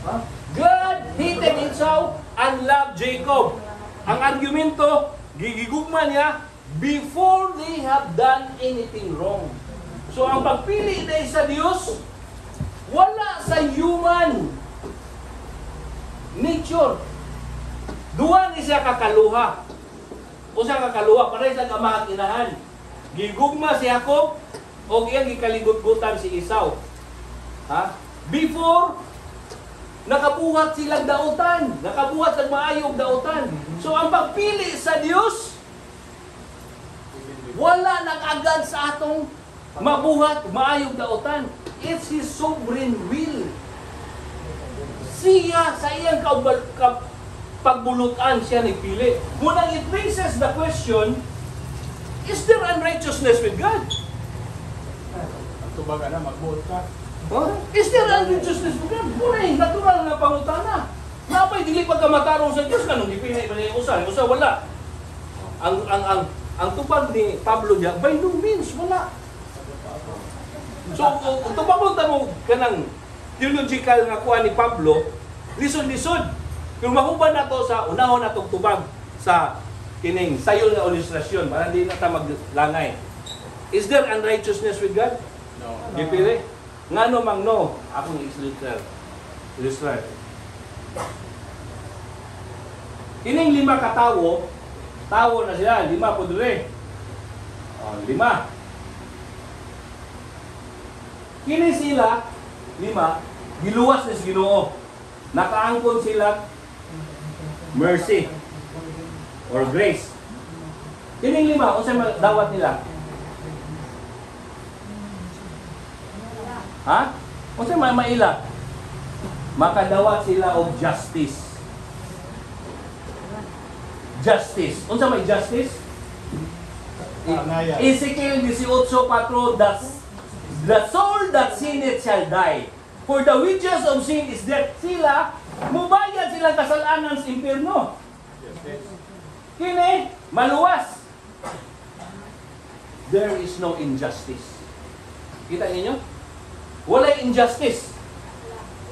Ha? God hated Esau and loved Jacob. Ang argumento, gigigugma niya before they have done anything wrong. So ang pagpili dahil sa Diyos, wala sa human nature. Duwa ni siya kakaluha. O siya kakaluha, para sa ama at inahan. Gigugma si Jacob, o iyang gikaligot-gutan si Esau. Ha? Before, nakabuhat silang dautan. Nakabuhat ng maayong dautan. So ang pagpili sa Diyos, wala nang agad sa atong mabuhat, maayong dautan. It's His sovereign will. Siya sa iyang kaubal, ka, pagbulutan siya nagpili. Munang it raises the question, is there unrighteousness with God? Ang tubaga na, magbuot ka. Huh? Is there unrighteousness with God? Munay, natural na pangutana. Napay dili pagkamatarong sa Diyos kanong ipinay ba niya usa, usa wala. Ang ang ang ang tubag ni Pablo diya by no means wala. So kung tubag mo kanang theological nga kuha ni Pablo, lisod-lisod. Kung mahuban nato sa unahon natong tubag sa kining sayon nga ilustrasyon para di na ta maglangay. Is there unrighteousness with God? No. Gipili. Nga no mang no, akong illustrate. Illustrate. Kining lima katawo, tawo na sila, lima po dure. Oh, lima. Kini sila, lima, giluwas ni Ginoo. Nakaangkon sila mercy or grace. Kining lima, unsa may dawat nila? Ha? Unsa may maila? Makadawat sila og justice. Justice. Unsa may justice? Ezekiel 18:4 the, the soul that sinneth shall die. For the wages of sin is death. Sila, mubayad sila kasalanan sa impyerno. Kini, maluwas. There is no injustice. Kita ninyo? Walay injustice.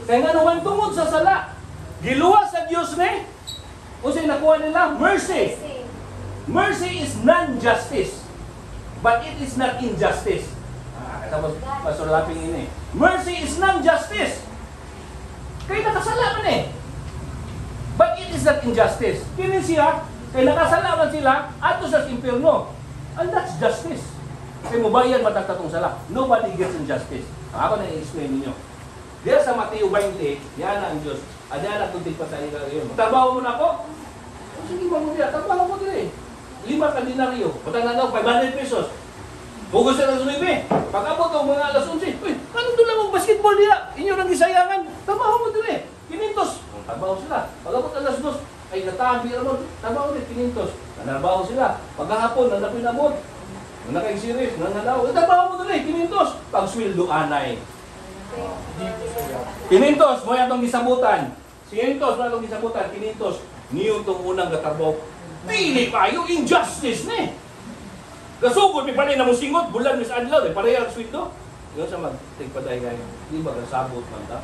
Kaya nga naman tungod sa sala, giluwas sa Diyos ni, o sa'yo nakuha nila, mercy. Mercy is non-justice. But it is not injustice. Ah, tapos pasulaping ini. Mercy is non-justice. Kaya nakasala man eh. But it is not injustice. Kini siya, kaya nakasala man sila, ato sa impyerno. And that's justice. Kaya mubayan matatatong sala. Nobody gets injustice. Ako na i-explain ninyo. Diyan sa Mateo 20, yan ang Diyos. Adyan na kunting patay ka yun. Trabaho mo na ako? O, Sige, mamuya. Trabaho mo din eh lima ka dinaryo. Patang na daw, 500 pesos. Hugo sa ng sumibi. Pag abot ko mga alas 11, Uy, anong doon lang basketball niya? Inyo nang gisayangan. Trabaho mo din eh. Kinintos. Trabaho sila. Pag abot alas 2, ay natabi naman. Trabaho din, kinintos. Nanarbaho sila. Pagkahapon, nanapin abot. Nung nakaisiris, nanalaw. Trabaho mo din eh, kinintos. Pag sweldo anay. Kinintos, mo atong gisabutan. Kinintos, mo atong gisabutan. Kinintos, niyo itong unang katarbaho. Dili kayo, injustice ni. Kasugod, may panay na mo singot, bulan mis adlaw, eh, pareha ang sweldo. Yung sa magtigpaday kayo, di ba kasabot man ta?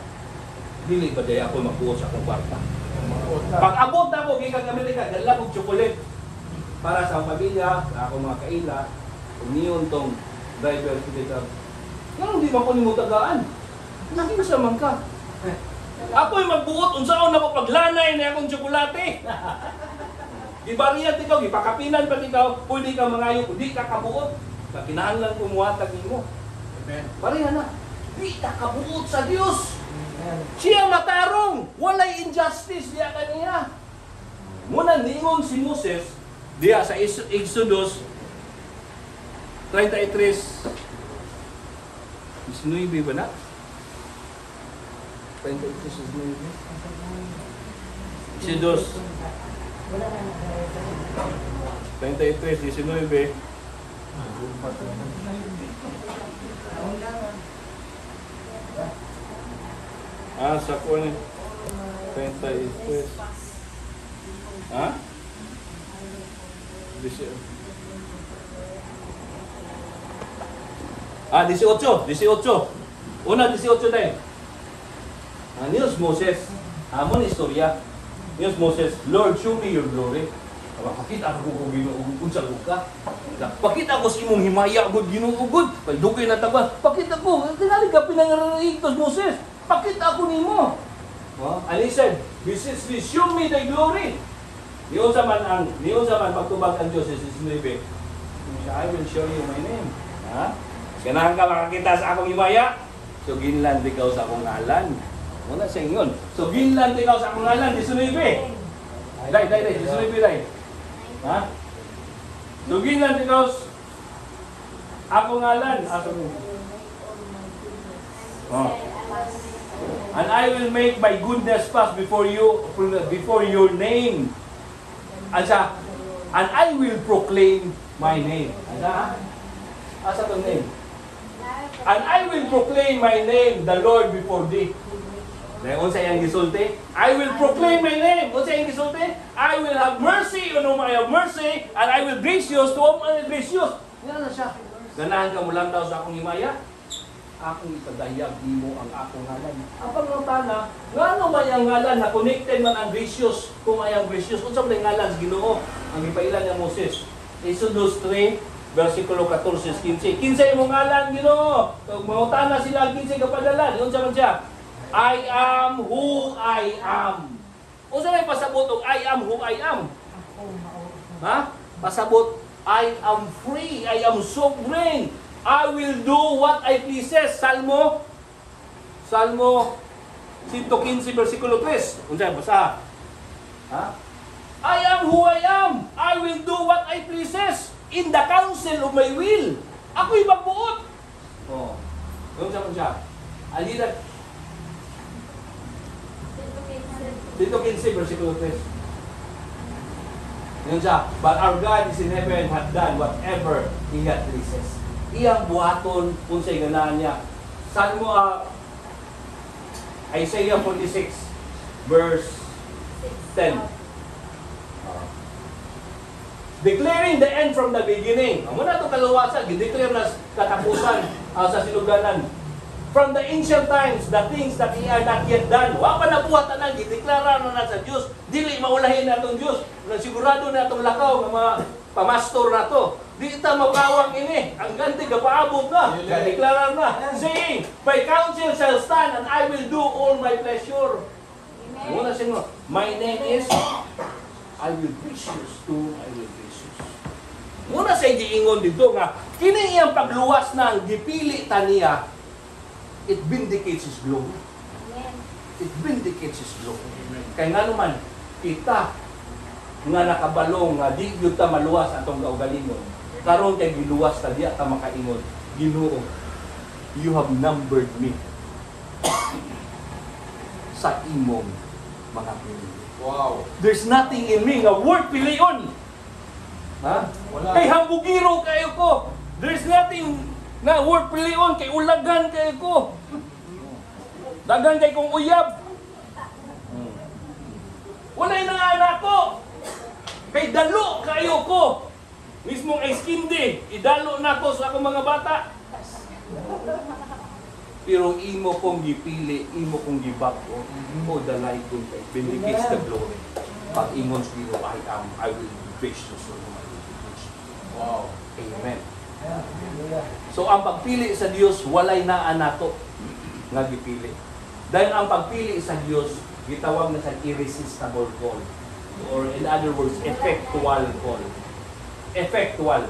Dili ba day ako magbuo sa akong kwarta? Pag abot na ko, gikan Amerika, dala kong chocolate para sa pamilya, sa akong mga kaila, kung niyon tong driver dito. Ganun di ba ko ni mo tagaan? Nakita man ka. Ako'y magbuot, unsaon na paglanay na akong tsokolate. Gibariyat ikaw, gipakapinan pa ikaw, pwede ka mangayo, di ka kabuot. Kinahanglan ko muhatag nimo. Amen. Pareha na. Di ka kabuot sa Dios. Siya matarong, walay injustice diya kaniya. Muna ningon si Moses diya sa Ex- Exodus 33 19 ba na? 33 19 Exodus 33, 19. Ah, sa ko ni 33. Ha? Disi- Ah, 18. 18. Una, 18 tayo. Ah, Nios Moses. Amon istorya. Nios Moses, Lord, show me your glory. Pakita ako kung ginuugod sa ka. Pakita ko sa imong himaya gud ginuugod. Kay dugay na taba. Pakita ko, tingali ka pinangarigtos Moses. Pakita ko nimo. Oh, and he said, this is show me thy glory. Niyon sa man ang, niyon sa man pagtubag ang Diyos is sinabi, I will show you my name. Ha? Ganahan ka makakita sa akong himaya? So ginland ikaw sa akong ngalan. Muna sa ingon. So ginland ikaw sa akong ngalan, di sunibi. Dai, dai, dai, di sunibi, dai. Ha? So ginland ikaw akong ngalan. Aso mo. Oh. And I will make my goodness pass before you, before your name. Asa, and I will proclaim my name. Asa, asa tong name? And I will proclaim my name, the Lord, before thee. Dahil unsa iyang gisulti? I will proclaim my name. Unsa iyang gisulti? I will have mercy on whom I have mercy, and I will gracious to whom I am gracious. Yan na siya. Ganahan ka mo lang daw sa akong himaya? Akong ipadayag mo ang akong ngalan. Ang pangutana, ngano man yung ngalan na connected man ang gracious kung ay ang gracious? Unsa man yung ngalan sa Ginoo? Ang ipailan niya Moses. Exodus 3, versikulo 14, 15. 15 imong ngalan Ginoo. Kung mangutana sila 15 kapadala, unsa man siya? I am who I am. Unsa may pasabot og I am who I am? Ha? Pasabot, I am free, I am sovereign. I will do what I pleases. Salmo, Salmo 115 versikulo 3. Unsa basa? Ha? I am who I am. I will do what I pleases in the counsel of my will. Ako'y magbuot. Oh. Unsa man siya? Alila dito 15 versikulo 3. Yun siya, but our God is in heaven hath done whatever He hath pleases. Iyang buhaton kung sa ganahan niya. Saan mo, ah, Isaiah 46, verse 10. Ah. Declaring the end from the beginning. Amo na ito kaluwasan, gideclare na katapusan ah, sa siluganan. From the ancient times, the things that he are not yet done. Wa pa nabuhat na gideklara na na sa Dios. Dili maulahin na itong Dios. Na sigurado na itong lakaw ng mga pamastor na to. Di ita mabawang ini. Ang ganti gapaabot na. Gadeklara na. Saying, by counsel shall stand and I will do all my pleasure. Muna siya My name is I will gracious to I will gracious. Muna sa giingon dito nga kini iyang pagluwas ng gipili ta niya it vindicates his glory. It vindicates his glory. Kaya nga naman, kita nga nakabalong nga di gyud ta maluwas atong kaugalingon. Karon kay giluwas ta diya ta makaingon. Ginoo, you have numbered me sa imong mga pinili. Wow. There's nothing in me nga worth pilion. Ha? Wala. Kay hambugiro kayo ko. There's nothing na worth pilion kay ulagan kayo ko. Dagan kay kong uyab. Wala na nga anak ko. Kay dalo kayo ko. Mismong ay skindi, idalo na ko sa akong mga bata. Pero imo kong gipili, imo kong gibako, imo dalay kong kay vindicates the glory. Pag ingon sa Ginoo, I am, I will be gracious to gracious. Wow. Amen. So ang pagpili sa Dios walay naa nato nga gipili. Dahil ang pagpili sa Dios gitawag na sa irresistible call or in other words effectual call. Effectual.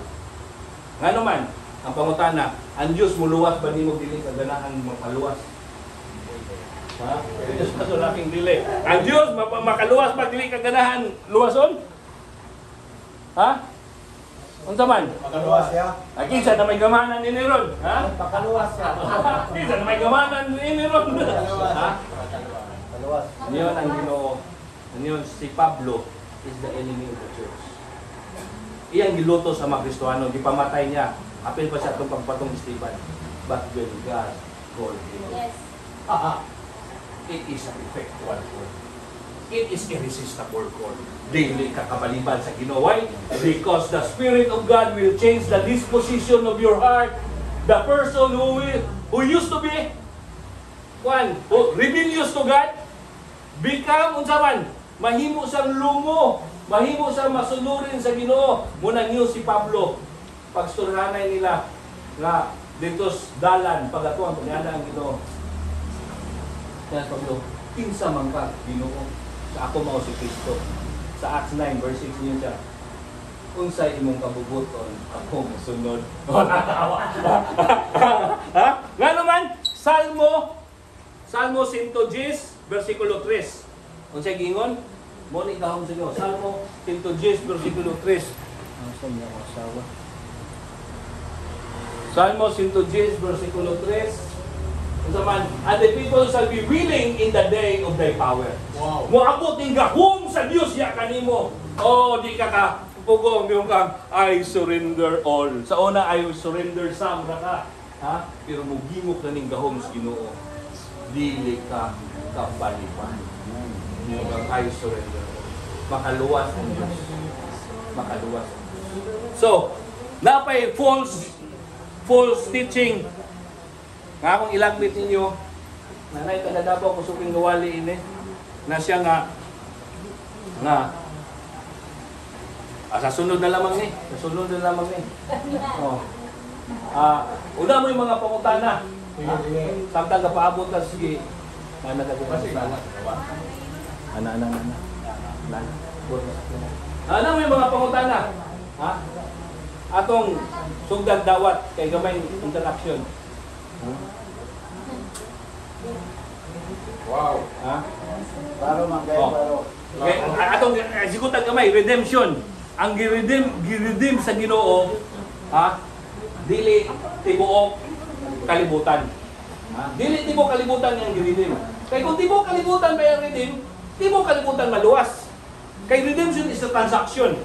Nga naman ang pangutana, ang Dios muluwas ba nimo dili sa ganahan mapaluwas? Ha? Diyos pa laking dili. Ang Dios makaluwas ba dili ka ganahan luwason? Ha? Unsa man? Makaluwas ya. Ah, kinsa na may gamanan ni Neron? Ha? Pakaluwas siya. kinsa na may gamanan ni Neron? ha? Pakaluwas. Niyon ang Ginoo. Niyon si Pablo is the enemy of the church. iyang giluto sa mga Kristiyano, gipamatay niya. Apil pa siya itong pagpatong Esteban. But when God called him, Yes. ah, it is an effectual call. It is irresistible call. Daily kakabaliban sa Ginoo. Why? Because the Spirit of God will change the disposition of your heart. The person who will, who used to be one, who rebellious to God, become unsa man mahimo sang lumo, mahimo sang masunurin sa Ginoo. Muna niyo si Pablo pagsturhanay nila nga dito dalan pagatuan pagana ang Ginoo. Kaya Pablo, kinsa man ka Ginoo sa ako mao si Kristo. Sa Acts 9 verse 6 niyo siya. Unsay imong kabubuton ako mosunod. ha? Nga naman, Salmo Salmo 110 versikulo 3. Unsay gingon? Mo ni gahom sa Ginoo. Salmo 110 versikulo 3. Ang sa niya asawa. Salmo 110 versikulo 3. Unsa man, and the people shall be willing in the day of thy power. Wow. Moabot ning gahom sa Dios ya kanimo. Oh, di ka ka pugong yung kang I surrender all. Sa una I surrender some ra ka. Ha? Pero mugimok na ning gahom sa Ginoo. Dili ka kapalipan. Yung kang I surrender. Makaluwas ang Dios. Makaluwas. ang Diyos. So, napay false false teaching nga akong ilagbit ninyo, nanay ka na dapat ko suking gawali ini, na siya nga, nga, ah, sa sunod na lamang ni, sa sunod na lamang ni. Oh. Ah, una mo yung mga pangutana. Sige. Samtang kapaabot ka, sige. Ka Kasi, Ana, Ana, ana, ana. ana. Ano mo yung mga pangutana? Ha? Atong sugdag dawat kay gamay interaction. Wow. Ha? Paro man kayo, Oh. paro. Okay, atong uh, sigutan kamay, redemption. Ang giredeem, giredeem sa Ginoo, ha? Dili tibuok kalibutan. Ha? Dili tibuok kalibutan yang giredeem. Kay kung tibuok kalibutan ba yung redeem, tibuok kalibutan maluwas. Kay redemption is a transaction.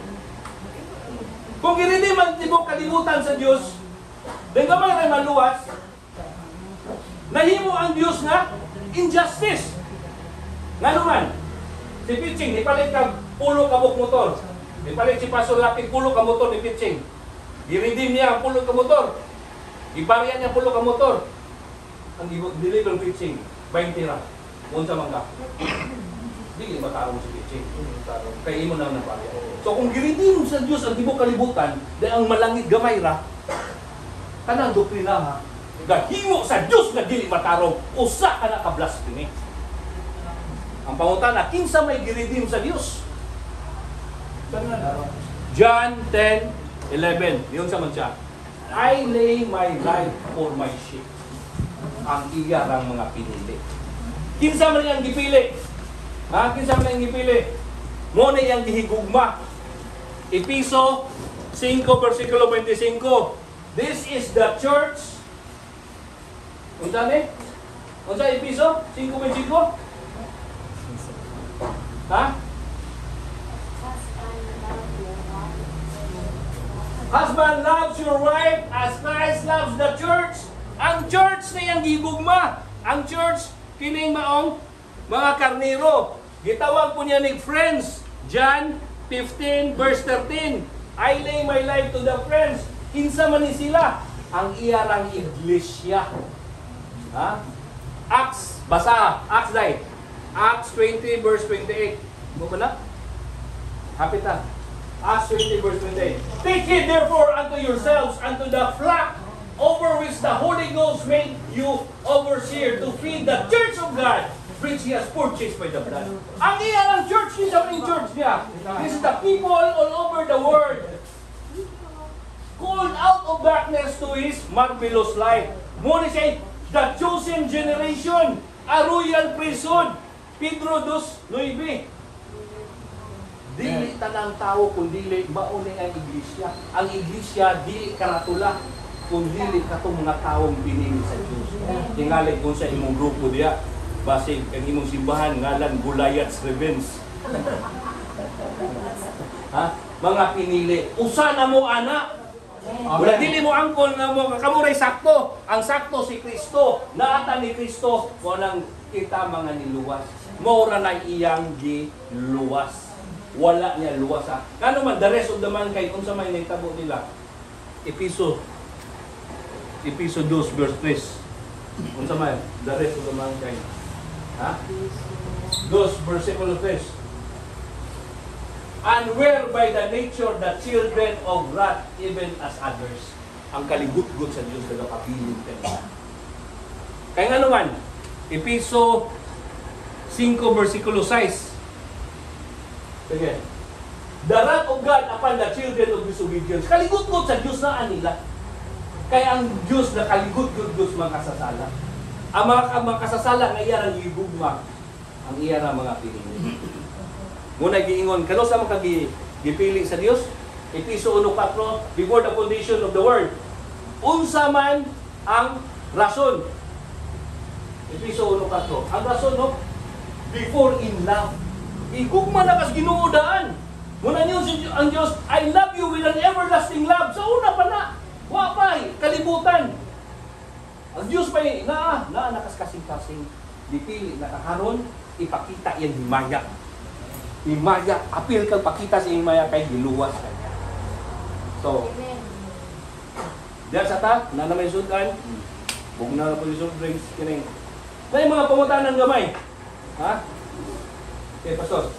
Kung giredeem ang tibuok kalibutan sa Dios, then gamay ray maluwas, nahimo ang Dios nga injustice. Nga naman, si Pitching, ipalit ka pulo kabuk motor. Ipalit si Pastor Lapid pulo ka motor ni Pitching. I-redeem niya ang pulo ka motor. Ibariya niya pulo ka motor. Ang deliver Pitching, 20 ra. Unsa man ka. Dili matarong si Pitching. Kay imo na nabariya. So kung giredeem sa Dios ang tibok kalibutan, dahil ang malangit gamay ra, kanang doktrina ha, gahimo sa Dios nga dili matarong, usa ka na ka blasphemy. Ang pangutana, kinsa may giredeem sa Dios? John 10, 11. Yun sa man siya. I lay my life for my sheep. Ang iya rang mga pinili. Kinsa man ang gipili? Ha? Kinsa man ang gipili? Mo na yang gihigugma. Episo 5 versikulo 25. This is the church. Unsa ni? Unsa Episo 5:25? Ha? Husband loves your wife as Christ loves the church. Ang church na yung gigugma. Ang church, kining maong mga karniro. Gitawag po niya ni friends. John 15 verse 13. I lay my life to the friends. Kinsa man ni sila? Ang iyarang iglesia. Ha? Acts, basa. Acts dai. Acts 20 verse 28. Mo ba na? Hapit. Acts 20 verse 28. Take heed therefore unto yourselves, unto the flock over which the Holy Ghost made you overseer to feed the church of God, which He has purchased by the blood. Ang iyan ang church, kinsa man yung church niya. This is the people all over the world. Called out of darkness to His marvelous light. Muna siya, the chosen generation, a royal priesthood. Pedro 2.9 Dili tanang tao kung dili mauni ang iglesia. Ang iglesia dili karatula kung dili katong mga taong pinili sa Dios. Tingali kung sa imong grupo diya basig ang imong simbahan ngalan Goliath's Revenge. ha? mga pinili. Usa na mo ana. Wala dili mo angkol na mo kamuray sakto. Ang sakto si Kristo. Naata ni Kristo mo nang kita mga niluwas. Mora na iyang giluwas. Wala niya luwas ha. Kano man the rest of the mankind unsa may nagtabo nila. Episo Episo 2 verse 3. Unsa man the rest of the mankind. Ha? 2 versículo 3 and were by the nature the children of wrath even as others. Ang kalibut-gut sa Diyos na kapiling ka Kaya nga naman, Episo 5 versikulo 6. Sige. The wrath of God upon the children of disobedience. Kaligut-gut sa Diyos na anila. Kaya ang Diyos na kaligut-gut Diyos mga kasasala. Ang mga, ang mga kasasala nga iya ang gigugma ang iya na mga pinili. Muna giingon, kano sa mga gi- gipili sa Dios? Episo 1.4, before the foundation of the world. Unsa man ang rason. Episo 1.4. Ang rason, no? Before in love. Igugma na kas ginuudaan. Muna niyo ang Diyos, I love you with an everlasting love. Sa una pa na. Wa pa, kalibutan. Ang Diyos pa na, na, nakas kasing-kasing. Dipili, nakakaroon, ipakita yan himaya. Himaya, apil kang pakita sa himaya kay giluwas kanya. So, Amen. diyan sa ta, na naman sudan, huwag na na po yung soft drinks, kining. Na yung mga pamutanan gamay. Ha? Okay, Pastor.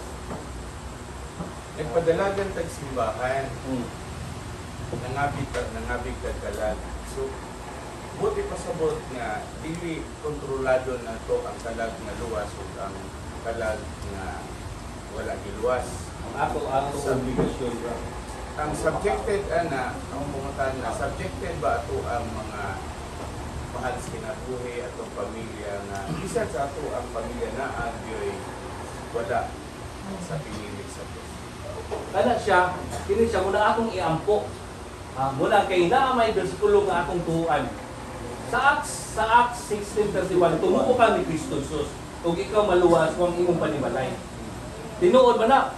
Nagpadalagan tag simbahan, Hmm. nangabig ka, nangabig ka kalag. So, buti pa sabot nga, dili kontrolado na to ang kalag nga luwas o ang kalag nga wala giluwas. Ang ako, ako obligasyon ba? Ang subjected ana, ang pumuntahan na, subjected ba ato ang mga mahal sa kinabuhi atong pamilya na isa sa ato ang pamilya na ang diyo'y wala sa pinili sa Diyos. Kana siya, kini siya muna akong iampo. Ah, muna kay na may bersikulo nga akong tuhuan. Sa Acts, sa Acts 16:31, tumuo ka ni Kristo Jesus. Ug ikaw maluwas kung imong panimalay. Tinuod man na,